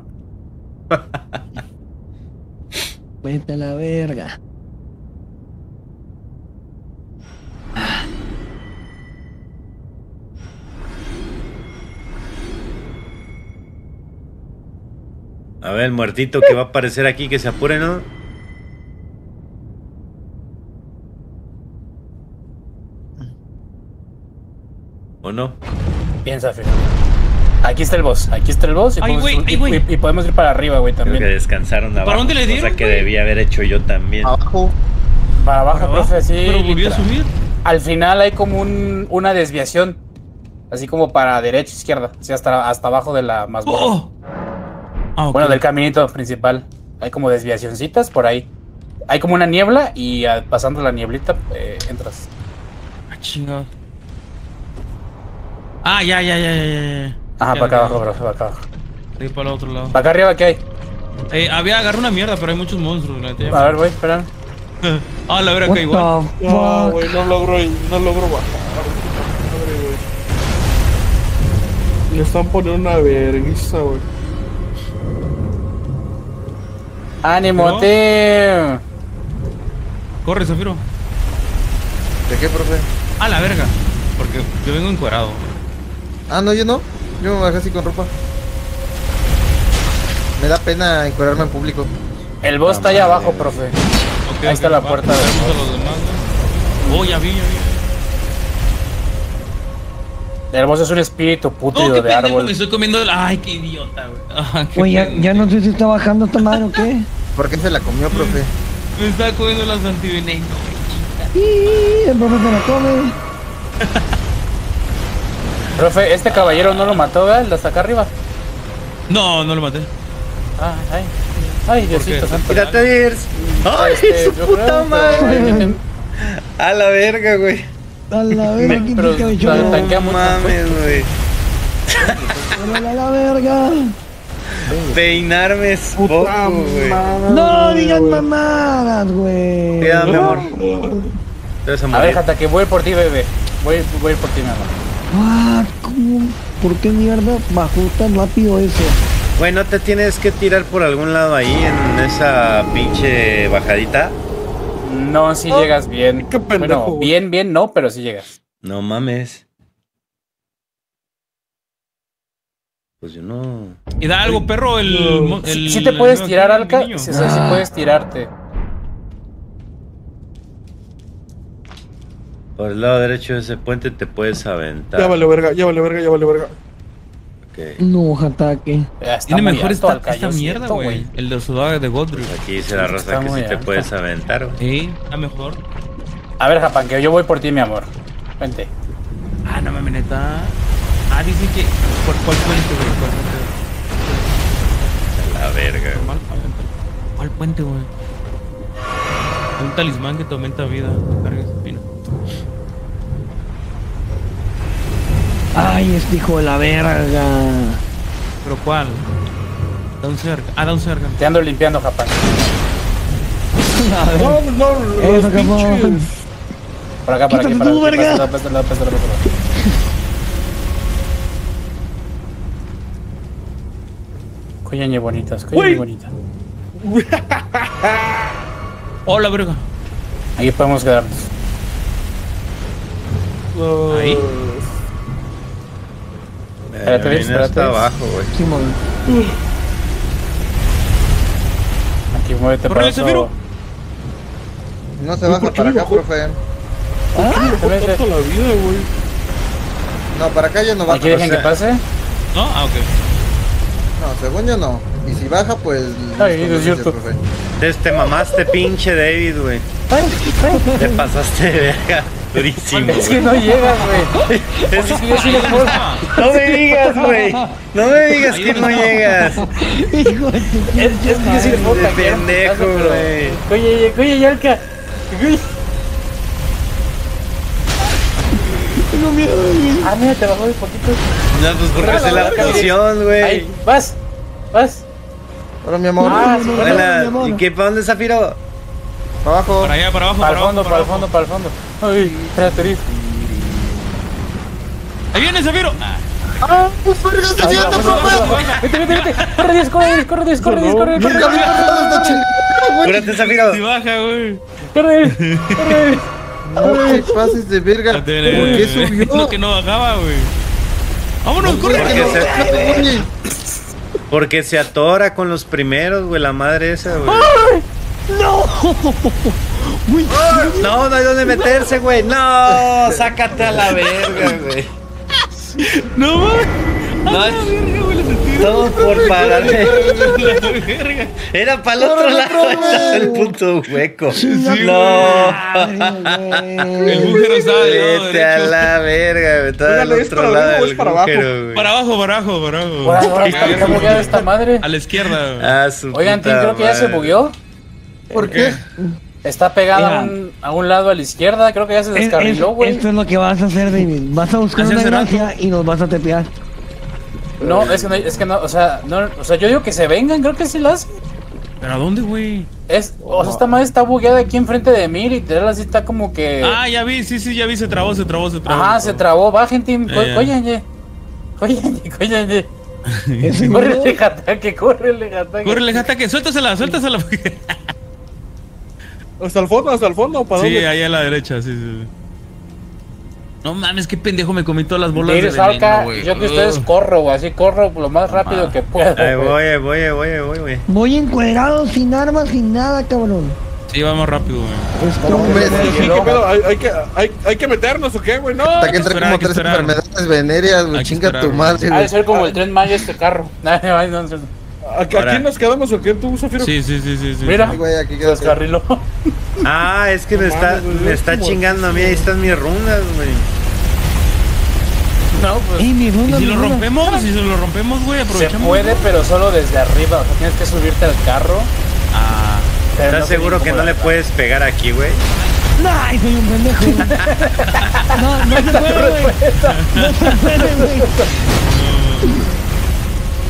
[laughs] Vete a la verga. A ver, el muertito que va a aparecer aquí, que se apure, ¿no? ¿O no? Bien, Zafiro. Aquí está el boss. Aquí está el boss. Y, Ay, podemos, ay, y- güey. y- y podemos ir para arriba, güey, Creo que también. descansaron abajo. dónde le dieron, Cosa que debía haber hecho yo también. Abajo. Para abajo, Para abajo, profe, sí. Pero volvió a subir. Al final hay como un, una desviación. Así como para derecha, izquierda. Así hasta, hasta abajo de la mazmorra. ¡Oh! Ah. Bueno, del caminito principal. Hay como desviacioncitas por ahí. Hay como una niebla y ah, pasando la nieblita eh, entras. Ah, chingado. Ah, ya, ya, ya, ya, ya. Ajá, Ya, para acá ya. abajo, bro, para acá abajo. Ahí para el otro lado. Para acá arriba, ¿qué hay? Eh, había agarré una mierda, pero hay muchos monstruos. La A ver, voy, espera. [laughs] ah, la What que igual. the No, güey, no logro, no logro bajar. Le están poniendo una vergüenza, güey. ¡Ánimo, ¿No? team! Corre, Zafiro. ¿De qué, profe? A la verga. Porque yo vengo encuerado. Ah, no, yo no. Yo me bajé así con ropa. Me da pena encuadrarme en público. El boss está allá abajo, profe. Ok, Ahí está la va, puerta a los demás, güey. Oh, ya vi, ya vi. El boss es un espíritu No, putrido qué de árbol. me estoy comiendo el... Ay, qué idiota, güey. Ah, ya no sé si está bajando esta madre o qué. ¿Por qué se la comió, profe? Me estaba comiendo las antivenenos. Y el profe se la come. [laughs] Profe, este caballero no lo mató, ¿verdad? El de hasta acá arriba. No, no lo maté. Ah, ay. Ay, Diosito santo. ¡Ay, Este, su puta madre! [laughs] A la verga, güey. A la Me- verga, ¿quién pero- pero- No mucho. mames, güey. A la verga. Peinarme es poco, Puta güey. madre, No digan güey. mamadas, güey. Cuidado, mi amor. Te vas a A ver, morir. hasta que voy por ti, bebé. Voy, voy a ir por ti, mi amor. Ah, ¿cómo? ¿Por qué mierda bajó tan rápido eso? Güey, ¿no te tienes que tirar por algún lado ahí en esa pinche bajadita? No, si llegas bien. qué pendejo, Bueno, bien, bien, no, pero si llegas. No mames. Pues yo no. Y da algo, perro, el... Si te puedes el- tirar, Alca. Si sí puedes tirarte. Por el lado derecho de ese puente te puedes aventar. Ya vale verga, ya vale verga, ya vale verga. No, ataque. Tiene mejor alto, esta, Alca, esta mierda, güey. El de sudado de Godric. Aquí dice la raza que sí te puedes aventar, güey. Sí, está mejor. A ver, Japan, que yo voy por ti, mi amor. Vente. Ah, no mames, neta. Ah, dice que... ¿Por cuál puente, güey? ¿Cuál puente? La verga. ¿Cuál, cuál puente, güey? Un talismán que te aumenta vida. Carga ese pino. Ay, este hijo de la verga. ¿Pero cuál? Da un cerca. Ah, da un cerca. Te ando limpiando, ver. [laughs] No, no, pinches. Por acá, por aquí, Quítate Coñañe bonitas, coñañe Uy. bonitas. [laughs] ¡Hola, verga! Aquí podemos quedarnos. No. Ahí. Espérate, espérate. está abajo, güey. Simón. Aquí muévete para eso. No se baja para acá, profe. Por Vente. toda la vida, güey. No, para acá ya no baja. ¿Aquí dejen que pase? ¿No? Ah, ok. No, según yo no. Y si baja, pues. Ay, es cierto. profe. Te, te mamaste, pinche David, güey. Te pasaste de verga. Durísimo, Es que no llegas, güey. [laughs] Es- Sí, sí, sí, le puedo- No me digas, güey. No me digas que no llegas. Hijo de Es, que yo sí le puedo pendejo, güey. Oye, oye, Yalka. Tengo miedo, güey. Ah, mira, te bajó un poquito. No, pues porque la poción, güey. Ahí, vas, vas. Ahora, mi amor. Ah, sí, no, Hola, mi amor. ¿Y qué? ¿Para dónde, Zafiro? Para abajo. Para allá, para abajo, Para para, el fondo, abajo. para el fondo, para el fondo. Ay, espérate, Riz. Ahí viene Zafiro. Ah, vamos, vamos, vamos. Vete, vete, vete. Corre, Dios, corre, Dios, corre, Dios, corre, Dios, corre, corre, chingada, Cúrate, Zafiro. si baja, güey. corre, corre. [laughs] No te pases de verga. ¿Por qué subió? Lo que no bajaba, güey. Vámonos, corre. Porque se, Oye, porque se atora con los primeros, güey, la madre esa, güey. ¡No! Uy, No, no hay dónde meterse, güey. No, sácate a la verga, güey. No, mames. No, todo [laughs] por pararme. Era para [laughs] el otro lado. El puto hueco. No. El bújero estaba Vete a la verga. Estaba ¿es otro para lado del es para abajo? Para abajo, para abajo, para abajo. Ahora está, bugueada esta madre. A la izquierda. Ah, su Oigan, Tim, creo que ya se madre. bugueó. ¿Por qué? Está pegada a un, a un lado a la izquierda. Creo que ya se Es- descarriló, es- güey. esto es lo que vas a hacer, David. Vas a buscar una gracia y nos vas a tepear. No, es que no, es que no, o sea, no, o sea, yo digo que se vengan, creo que sí las. ¿Pero a dónde, güey? Es, o sea, esta madre está bugueada aquí enfrente de mí, literal, así está como que. Ah, ya vi, sí, sí, ya vi, se trabó, se trabó, se trabó. Ajá, se trabó, bajen, Ya, ya. cóyanle. Cóyanle, cóyanle. [laughs] Córrele, ataque, córrele, ataque. Córrele, ataque, suéltasela, suéltasela. Hasta el fondo, hasta el fondo, ¿para Sí, dónde? ahí a la derecha, sí, sí. No mames, qué pendejo me comí todas las bolas de veneno, Salca, güey. yo que ustedes corro, güey, así corro lo más rápido que puedo. Ahí voy, ahí voy, ahí voy, ahí voy, güey. Voy encuadrado, sin armas, sin nada, cabrón. Sí, vamos rápido, güey. Un mes. Sí, ¿qué pedo? ¿Hay, hay que, hay, hay que meternos o qué, güey? No. Hasta que esperar, como hay que tres enfermedades venéreas, güey. Hay que Chinga esperar, tu madre, Ha de ser como el tren Maya este carro. [laughs] Ay, no, no, no. ¿A, a Ahora. quién nos quedamos o qué tú, Zafiro? Sí, sí, sí, sí. sí. Mira, güey, aquí queda. descarriló. Ah, es que me está, mames, güey, me es está como- chingando a mí. Ahí están mis runas, güey. No, pues. ¡Ey, mi ¿Y runa, si mi lo runa! rompemos? Si se lo rompemos, güey, Se aprovechamos. puede, pero solo desde arriba. O sea, tienes que subirte al carro. Ah, pero ¿Estás no sé seguro que cómo no le puedes pegar aquí, güey? ¡Ay, soy un pendejo! [laughs] No, no se puede, güey. No se puede, güey.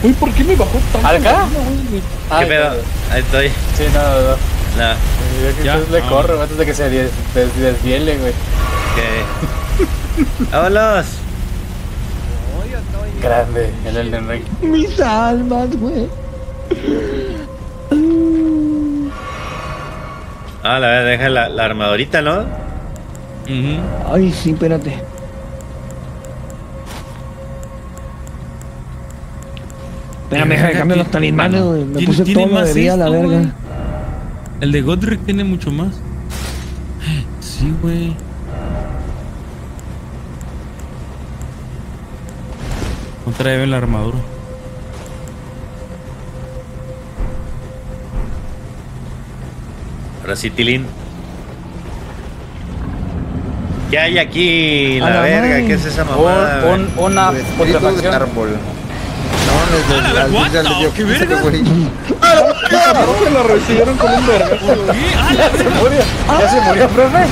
Uy, ¿por qué me bajó tanto? ¿Acá? ¿Qué Ay, pedo? Ahí estoy. Sí, no, no, no. No, Yo que Ya, le ah, corro antes de que se des- des- desviele, güey. que... [laughs] ¡Vámonos! Grande, el Elden Ring. Mis almas, güey. Ah, la verdad, deja la, la armadorita, ¿no? Ay, sí, espérate. Espérame, deja de cambiar los talismanes, güey. Me puse todo lo de más vida a la verga. El de Godric tiene mucho más. Sí, güey. No trae bien la armadura. Ahora sí, Tilín. ¿Qué hay aquí? La la verga. ¿qué es esa mamada? Un, un, una putrefacción. árbol. No, desde Ah, ya verga. la recibieron con un verga. Ah, la Se verga. murió. ¿Ya se murió, profe?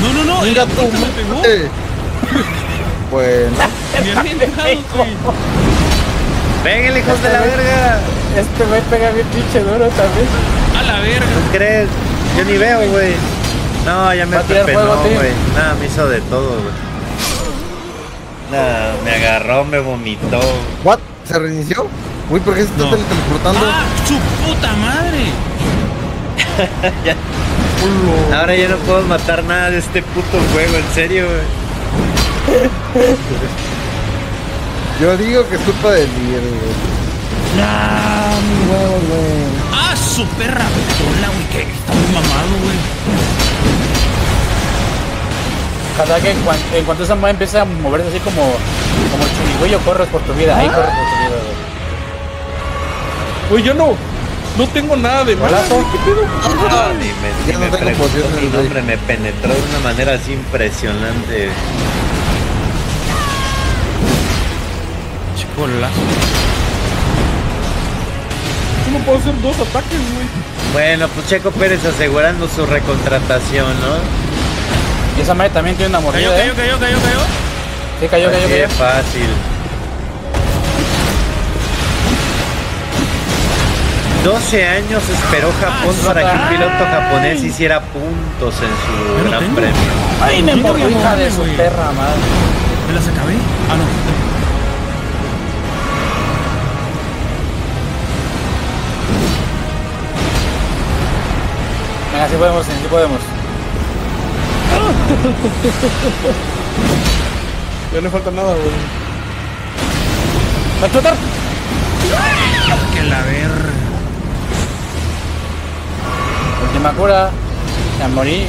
No, no, no. Me pegó. madre. Bueno, [laughs] güey. ¡Vengan, hijos de la verga! Este güey pega bien pinche duro también. A la verga. ¿Tú crees? Yo ni veo, güey. No, ya me Va a tirar pepenó, fuego, tío. güey. Nada, me hizo de todo, güey. Nada, me agarró, me vomitó. ¿what? ¿Se reinició? Uy, ¿por qué se está No. teletransportando? ¡Ah, su puta madre! [laughs] Ahora ya no puedo matar nada de este puto juego, en serio, güey. [laughs] Yo digo que es culpa del líder, güey. Nah, mis huevos, güey. ¡Ah, su perra! Hola, güey, que está muy mamado, güey. Cada que en, cuan- en cuanto esa madre empieza a moverse así como, como churigüeyo, corres por tu vida. Ahí corres por tu vida, Uy, yo no. No tengo nada de malo. ¿Qué pedo? No, ni me, ni Ya no me tengo pociones, mi nombre, me penetró de una manera así impresionante. Chicolazo. ¿Cómo puedo hacer dos ataques, güey? Bueno, pues Checo Pérez asegurando su recontratación, ¿no? Y esa madre también tiene una mordida, cayó, ¿eh? cayó, cayó, cayó. Sí, cayó, cayó, cayó. de fácil. 12 años esperó Japón Ah, para que un piloto japonés hiciera puntos en su gran tengo. premio. Ay, me mordió, hija de su perra, madre. ¿Me las acabé? Ah, no. Venga, sí podemos, sí podemos. Ya no falta nada, güey. ¡Va a explotar! Que la ver. Temakura, San Morí.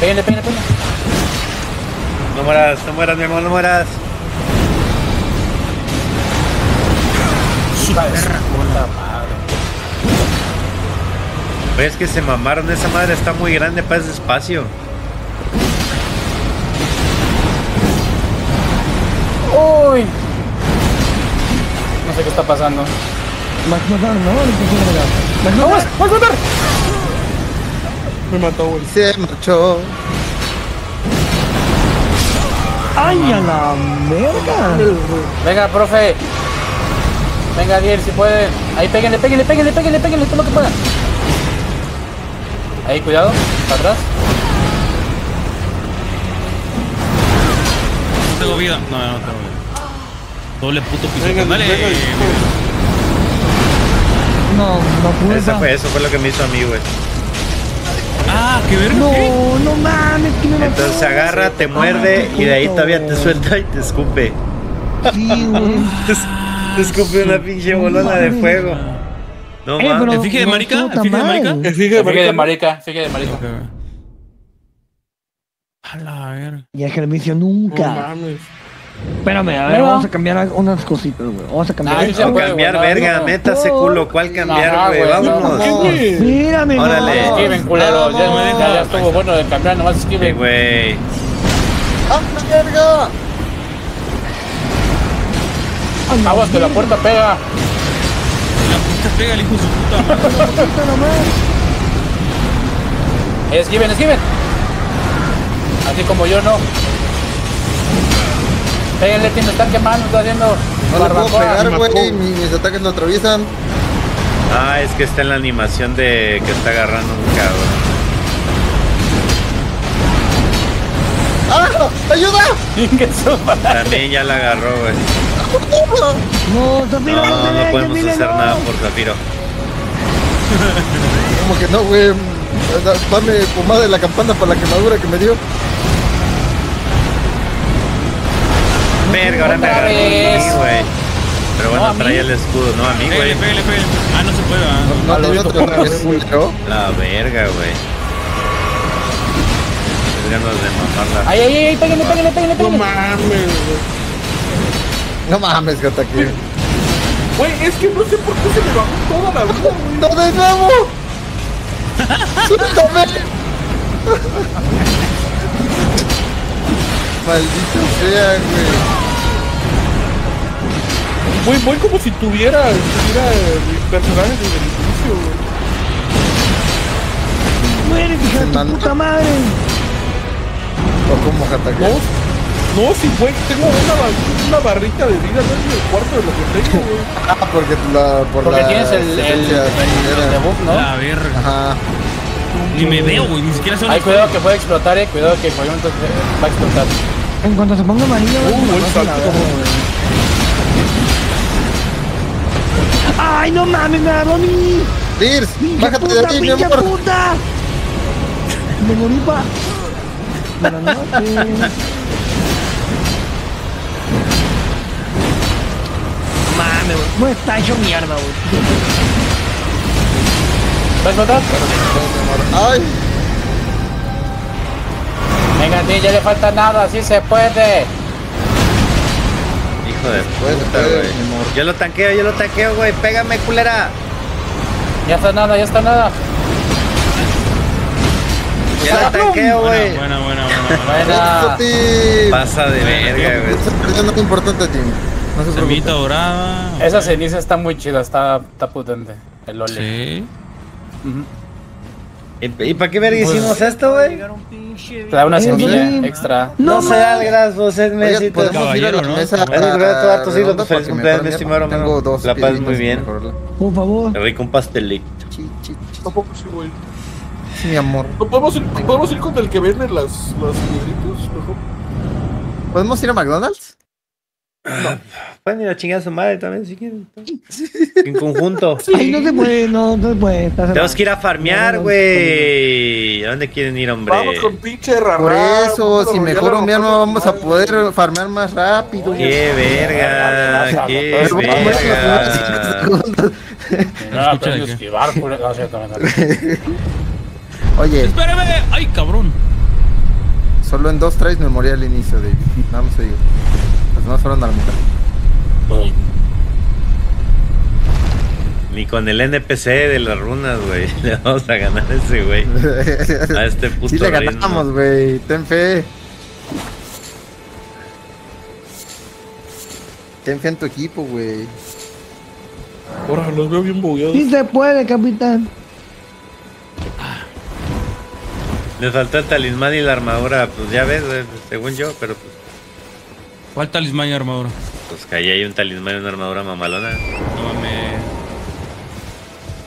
Pégale, pégale, pégale. No mueras, no mueras, mi amor, no mueras. Su ¿Ves que se mamaron? Esa madre está muy grande para ese espacio. Uy. No sé qué está pasando. Max matar, ¿no? ¡No, vas! ¡Vas a matar! Me mató, güey. Se marchó. ¡Ay, a la verga! Venga, profe. Venga, Diel, si pueden. Ahí, péguenle, péguenle, péguenle, péguenle, péguenle, todo lo que puedan. Ahí, cuidado. Para atrás. No tengo vida. No, no tengo vida. Doble puto piso. Venga, Dale. venga, No, no pude. Eso fue, eso fue lo que me hizo a mí, güey. Ah, qué verga. No, no mames, que me mató. Entonces se agarra, te muerde y de ahí todavía te suelta y te escupe. Sí, güey. [laughs] Te, te escupe una pinche bolona de fuego. No Eh, mames. ¿El fije de no marica? ¿El fije de marica? sigue, Fíjate de marica. fíjate de marica. Ok, ok. A la verga. Y es que el vicio No nunca. mames. Espérame, a ver, Pero- vamos a cambiar unas cositas, güey. Vamos a cambiar. Ah, No puede, cambiar, verga, no. métase culo. ¿Cuál cambiar, güey? güey, no, Vámonos. no. Órale. Esquiven, culero. Ya, Vamos. ya, ya estuvo bueno de cambiar, nomás Sí, esquiven. güey. ¡Ah, la verga! Aguas que la puerta pega. La puta pega el hijo de su puta. Esquiven, esquiven. Así como yo no. Péguenle, tiene que estar quemando, está haciendo No puedo barbacoa. pegar, me güey. Mis, ataques lo atraviesan. Ah, es que está en la animación de que está agarrando un cabrón. ¡Ah! ¡Ayuda! [laughs] También ya la agarró, güey. No, Zafiro, No, no dale, podemos dile hacer no. nada por Zafiro. Como que no, güey. Da- Dame pomada de la campana para la quemadura que me dio. Verga, ahora me agarró a mí, vez. güey. Pero No, bueno, trae el escudo, no a mí, Pégale, güey. pégale, pégale. Ah, no se puede. No, es culero. La verga, güey. Es ganas de mamarla. Ay, ay, ay, péguenle, péguenle, péguenle, No péguenle. mames, güey. No mames, gata aquí. Güey, es que no sé por qué se me bajó toda la vida, güey. ¡No de nuevo! ¡Suéltame! Maldito sea, güey. Güey, voy como si tuviera, tuviera mi personaje desde el inicio, güey. Muere, hija de tu puta madre. ¿O cómo, gata No, no, sí, güey, tengo una, una barrita de vida dentro del cuarto de lo que tengo, güey. Ah, porque la, por Porque la tienes el, el, el, el debuff, ¿no? La verga. Ajá. Ni me veo, güey. Ni siquiera sé Ay, cuidado que puede explotar, eh. Cuidado que por ejemplo va a explotar. En cuanto se ponga amarillo, Uh, güey, el no salto como-. ¡Ay, no mames, me agarró a mí! ¡Pinche bájate de puta, ahí, mi pinche amor. puta! Me morí pa... Buenas noches. [laughs] Mames, güey. Pues está hecho mierda, güey. ¿Va a explotar? Ay, Venga, tío, ya le falta nada, sí se puede. Hijo de Puede, puta, puede, güey. mi amor. Yo lo tanqueo, yo lo tanqueo, güey. Pégame, culera. Ya está nada, ya está nada. Ya la tanqueo, güey. Buena, buena, buena, buena. Pasa de verga, güey. Perdiendo algo importante, Tim. No se Semita dorada. Esa ceniza está muy chida, está, está potente. El ole. Sí. ¿Y, y para qué verga hicimos esto, güey? Te da una semilla sí. extra. No, No se da el gras, vos es Oiga, mesito. podemos ir a la Caballero, ¿no? mesa. Gracias feliz cumpleaños, me mi estimado Tengo dos La piedritas muy bien. Por favor. Rico un pastelito. Tampoco sí, güey. Sí, mi amor. ¿No podemos ir, podemos ir con el que vende las, las piedritas? Mejor. ¿Podemos ir a McDonald's? Pueden ir a chingar a su madre también si quieren. [laughs] En conjunto. Ay, no se puede, no, no se puede. Tenemos que ir a farmear, güey. ¿A dónde quieren ir, hombre? Vamos con pinche rara. Por eso, si mejoro mi arma, vamos a poder farmear más rápido. ¡Qué verga! ¡Qué verga! No, esquivar. [laughs] No, no, no. Oye, Espérame. Ay, cabrón. solo en dos tries me morí al inicio, David. Nada más te digo. Los demás fueron a la mitad. Ni con el NPC de las runas, güey. [laughs] Le vamos a ganar a ese güey. A este [laughs] puto Sí le ganamos, güey. Ten fe. Ten fe en tu equipo, güey. Ahora los veo bien bugueados. Sí se puede, capitán. Le faltó el talismán y la armadura. Pues ya ves, güey, según yo, pero pues, ¿Cuál talismán y armadura? Pues que ahí hay un talismán y una armadura mamalona. No mames.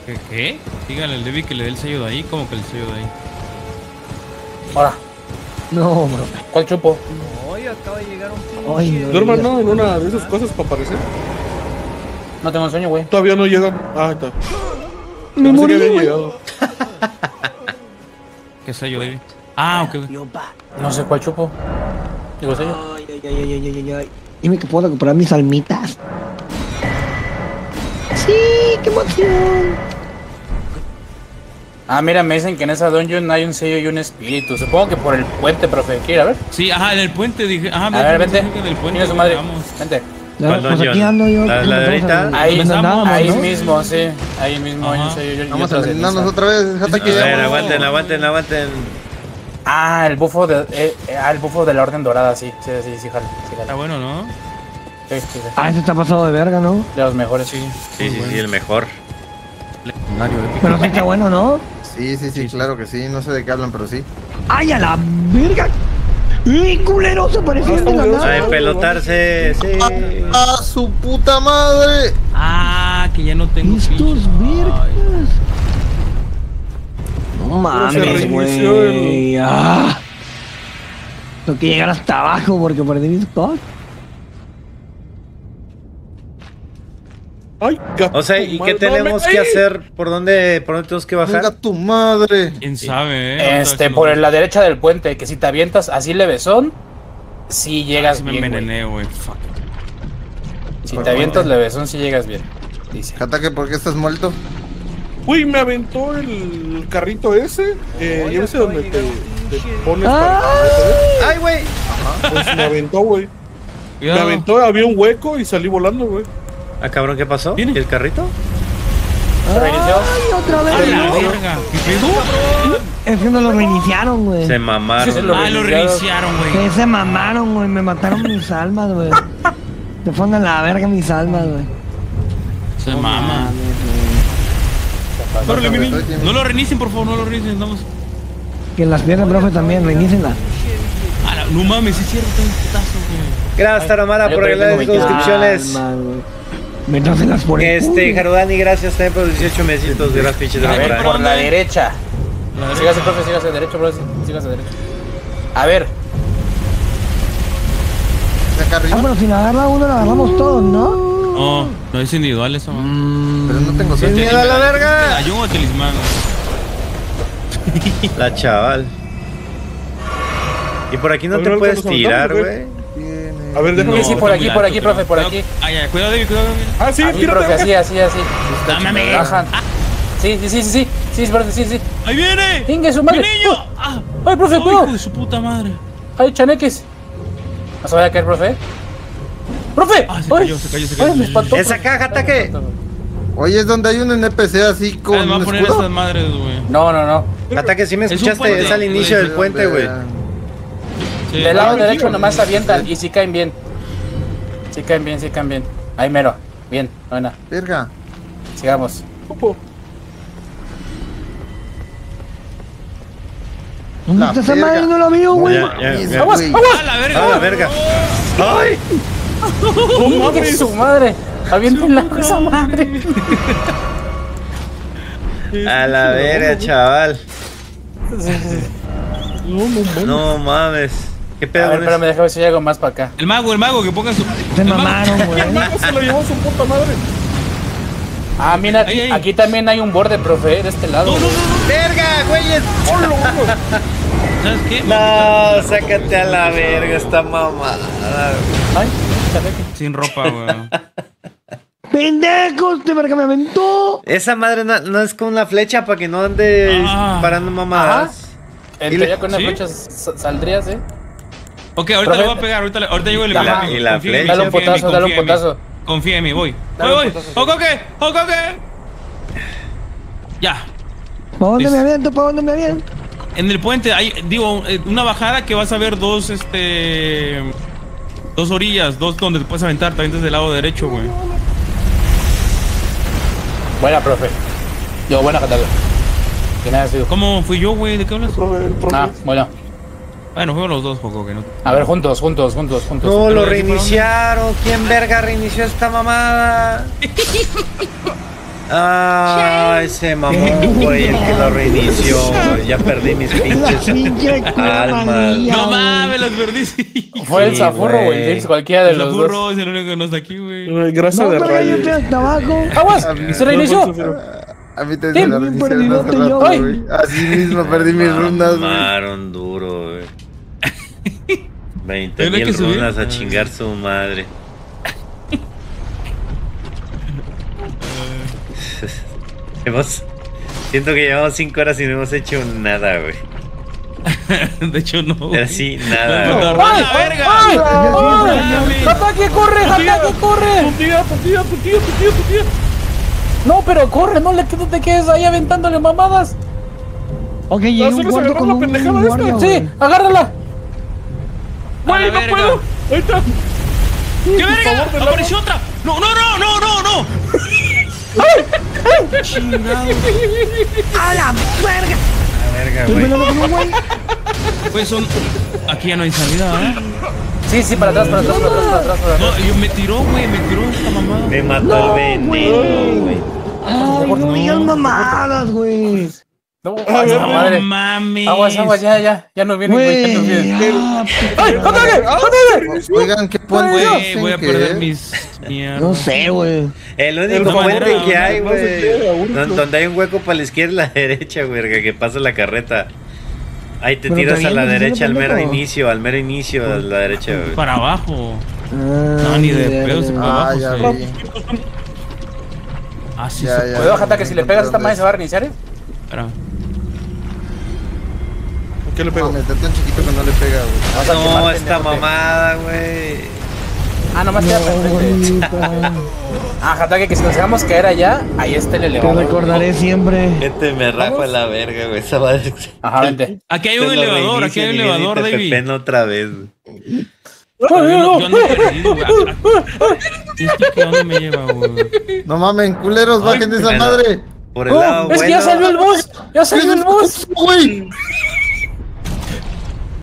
¿Qué? ¿Qué? Dígale al Debbie que le dé el sello de ahí. ¿Cómo que el sello de ahí? Ahora, No, bro. ¿cuál chupo? Hoy acaba de llegar un Ay, no. Duerman, ¿no? En una de esas cosas para aparecer. No tengo sueño, güey. Todavía no llegan. Ah, está. Me Pensé morí, güey. [laughs] ¿Qué sello, Debbie? Ah, ok. No sé cuál chupo. Digo sello. Ay, ay, ay, ay, ay, ay, ay. Dime que puedo recuperar mis almitas. Sí, qué emoción. Ah, mira, me dicen que en esa dungeon hay un sello y un espíritu. Supongo que por el puente, profe. ¿Quiere ir a ver? Sí, ajá, en el puente dije. Ajá, A ver, vente. En el puente. Su madre. Vamos. Vente. ¿Cuál pues aquí ando yo. ¿La- la de ahorita? Ahí, ¿Dónde andábamos, ahí no? mismo, sí. Ahí mismo hay un sello y- y Vamos a Nisa. otra vez. Jata A que ver, ya. aguanten, aguanten, aguanten. Ah, el bufo de, eh, eh, ah, el bufo de la orden dorada, sí. Sí, sí, sí, jala. Sí, Está bueno, ¿no? Sí, sí, sí. Ah, ese está pasado de verga, ¿no? De los mejores, sí. Sí, sí, sí, el mejor. Legendario, épico. Pero sí está bueno, ¿no? Sí, sí, sí, claro que sí. No sé de qué hablan, pero sí. ¡Ay, a la verga! ¡Ey, culero! Se parecía de la A nada. pelotarse, sí. ¡Ah, su puta madre! Ah, que ya no tengo Estos vergas. No mames, güey. Ah. Tengo que llegar hasta abajo porque perdí mis cosas. Ay, gato. O sea, ¿y qué tenemos no me- que hacer? ¿Por dónde, por dónde tenemos que ¡Venga bajar? tu madre! ¿Quién sabe, eh? Este, por la derecha del puente, que si te avientas así levesón, sí llegas Casi me bien, güey. envenené, güey. Fuck. Si te avientas levesón, sí llegas bien. Dice. Jata, ¿por qué estás muerto? Uy, me aventó el carrito ese. Eh, yo no sé dónde te, te pones para ¡Ay, güey! Pues me aventó, güey. Me aventó, había un hueco y salí volando, güey. Ah, cabrón, ¿qué pasó? ¿Y Viene. el carrito? ¿Se reinició? ¡Ay, otra ¡A vez! la no! verga! ¿Qué pedo? Es que no lo reiniciaron, güey. Se mamaron. lo Ah, lo reiniciaron, güey. Se mamaron, güey. Me mataron mis almas, güey. [laughs] Fueron a la verga mis almas, güey. Se mama. No lo reinicien, por favor, no lo reinicien. Vamos. Que las piernas, profe, también. Reinícenlas. A la- no mames, es cierto, un putazo, güey. Gracias, Taramara, yo por tengo las 20 suscripciones. Métanselas por el Este. Jarudani, gracias también por los 18 mesitos. Gracias, pinches A ver, Taramara. por la derecha. Sígase, profe, sígase derecho, profe. Sígase derecho. A ver, ¿Acá Ah, arriba? pero si la agarra uno, la agarramos todos, ¿no? No, no es individual eso, man. Pero no tengo suerte. miedo a la verga. O talismán. La chaval. Y por aquí no te puedes ¿nos tirar, güey. A ver, déjame. Sí, sí, por aquí, por aquí, profe, por Cuidado. aquí. Ay, ay, cuidado, David, cuidado. Ah, sí, tírate. profe, así, así, así. Bajan. Sí, sí, sí, sí, sí. Sí, profe, sí, sí. ¡Ahí viene! Ingue, su ¡Mi madre. niño! ¡Ah! Ay, profe, ¡Ay, cuidado. hijo de su puta madre! Ay, chaneques. ¿No se vaya a caer, profe? ¡Profe! Ah, se Ay, cayó, se cayó, se cayó. Ay, me espantó. Esa caja, ataque. Oye, es donde hay un NPC así Ah, con me va a poner escudo. madres, güey. No, no, no. Ataque, si me escuchaste. Es al inicio del puente, güey. Sí. Del lado derecho sí, nomás sí, se avientan y sí caen bien. Sí caen bien, sí caen bien. Ahí mero. Bien, buena. Verga. Sigamos. ¿Dónde está esa madre? No la veo, güey. ¡Aguas, aguas! ¡A la verga! ¡A la verga! ¡Ay! [laughs] ¡No mames! su madre! ¡Aviéntenla con esa madre! [laughs] A la verga, chaval. No, no, no. No mames. ¿Qué A pedo ver, con espérame, déjame ver si algo más para acá. El mago, el mago, que ponga su. Se mamaron, [laughs] güey. El mago se lo llevó su puta madre. Ah, mira, Ahí, ahí. aquí también hay un borde, profe, de este lado. No, no, no, no. ¡Verga, güeyes! ¿Sabes qué? No, sácate a la verga esta mamada. Ay, Sin ropa, güey. [laughs] ¡Pendejos! ¡De verga me aventó! Esa madre no, no es con una flecha para que no ande Ah. parando mamadas. En Y teoría le- con una ¿sí? flecha sa- saldrías, ¿eh? Ok, ahorita Profe. le voy a pegar, ahorita, le- ahorita llego y le Ajá. pego. Y la flecha. Dale un potazo, dale un potazo. Confía en mí, voy. Dale Voy, voy. ¡Ocoque! Ya. ¿Para dónde me aviento? ¿Para dónde me aviento? En el puente hay, digo, eh, una bajada que vas a ver dos, este. Dos orillas, dos donde te puedes aventar, te avientas del lado derecho, güey. Buena, profe. Yo, buena, Jataque. ¿Quién ha sido? ¿Cómo fui yo, güey? ¿De qué hablas? Ah, bueno. Bueno, fueron los dos, poco que no. A ver, juntos, juntos, juntos, juntos. No, lo reiniciaron. ¿Quién verga reinició esta mamada? [laughs] Ah, ese mamón, güey, el que lo reinició. Ya perdí mis pinches pinche almas. No mames, los perdí. sí. Fue el Zafurro o el güey. Dix, cualquiera de El los dos. burro es el único que no está aquí, güey. Grasa No, de pero yo estoy rayo. hasta abajo. ¡Aguas! ¿Se reinició? A mí te se la bien reiniciaron hace rato, Ay. güey. Así mismo perdí mis runas, güey. Mamaron duro, güey. [laughs] 20 Tiene que mil runas a chingar su madre. Hemos... Siento que llevamos 5 horas y no hemos hecho nada, güey. [laughs] De hecho, no. güey. Así, nada, No, güey. no, no, ¡la verga! ¡Ay! ¡Ay! ¡Ataque, corre! ¡Ataque, corre! Puntilla, puntilla, puntilla, puntilla, puntilla. No, pero corre, no, le, no te quedes ahí aventándole mamadas. Ok, llegué a un agarró con la un pendejada esta. guardia, Sí, agárrala. ¡A la Güey, no verga! puedo. Ahí está. ¡Qué verga! ¡Apareció otra! ¡No, no, no, no, no, no! ¡A la verga! La verga, güey. Pues son. Aquí ya no hay salida, ¿eh? Sí, sí, para atrás, para atrás, para atrás, para atrás. Para atrás. No, yo me tiró, güey, me tiró esta mamada. Me mató el veneno, güey. Ay, no digas mamadas, güey. No, madre. No mames. Aguas, aguas, ya, ya, ya no viene, güey, ya no Güey, viene. ya, ¡Ay, ataque! ¡Ataque! Oigan, ¿qué puente Güey, voy a perder mis. No sé, güey. El único puente no, que hay, güey. Donde hay un hueco para la izquierda y la [laughs] derecha, güey, que pasa la carreta. Ahí te Pero tiras a la derecha, al ¿no, mero inicio, al mero inicio, a la derecha, güey. Para abajo. No, No, ni de pedo se puede. Ah, abajo. Ah, sí, Ya, se ya. Cuidado, Jata, que si le pegas a esta madre se va a reiniciar, eh. Espera. ¿Qué le pego? Mames, tan chiquito que no le pega, güey. Vas a No, esta mamada, güey. Ah, nomás queda enfrente. bonita. Ah, Jataque, que si nos dejamos caer allá, ahí está el Te elevador. recordaré siempre. Gente, me rajo a la verga, güey. Esa. Ajá, vente. Aquí hay un Te elevador, aquí hay un elevador, te David. pepen otra vez, güey. Yo no, yo no he perdido, güey. Es que, ¿qué dónde me lleva, güey? No mamen, culeros, bajen de esa madre. Por el Oh, lado es que ya salió el boss. Ya salió el boss. Güey,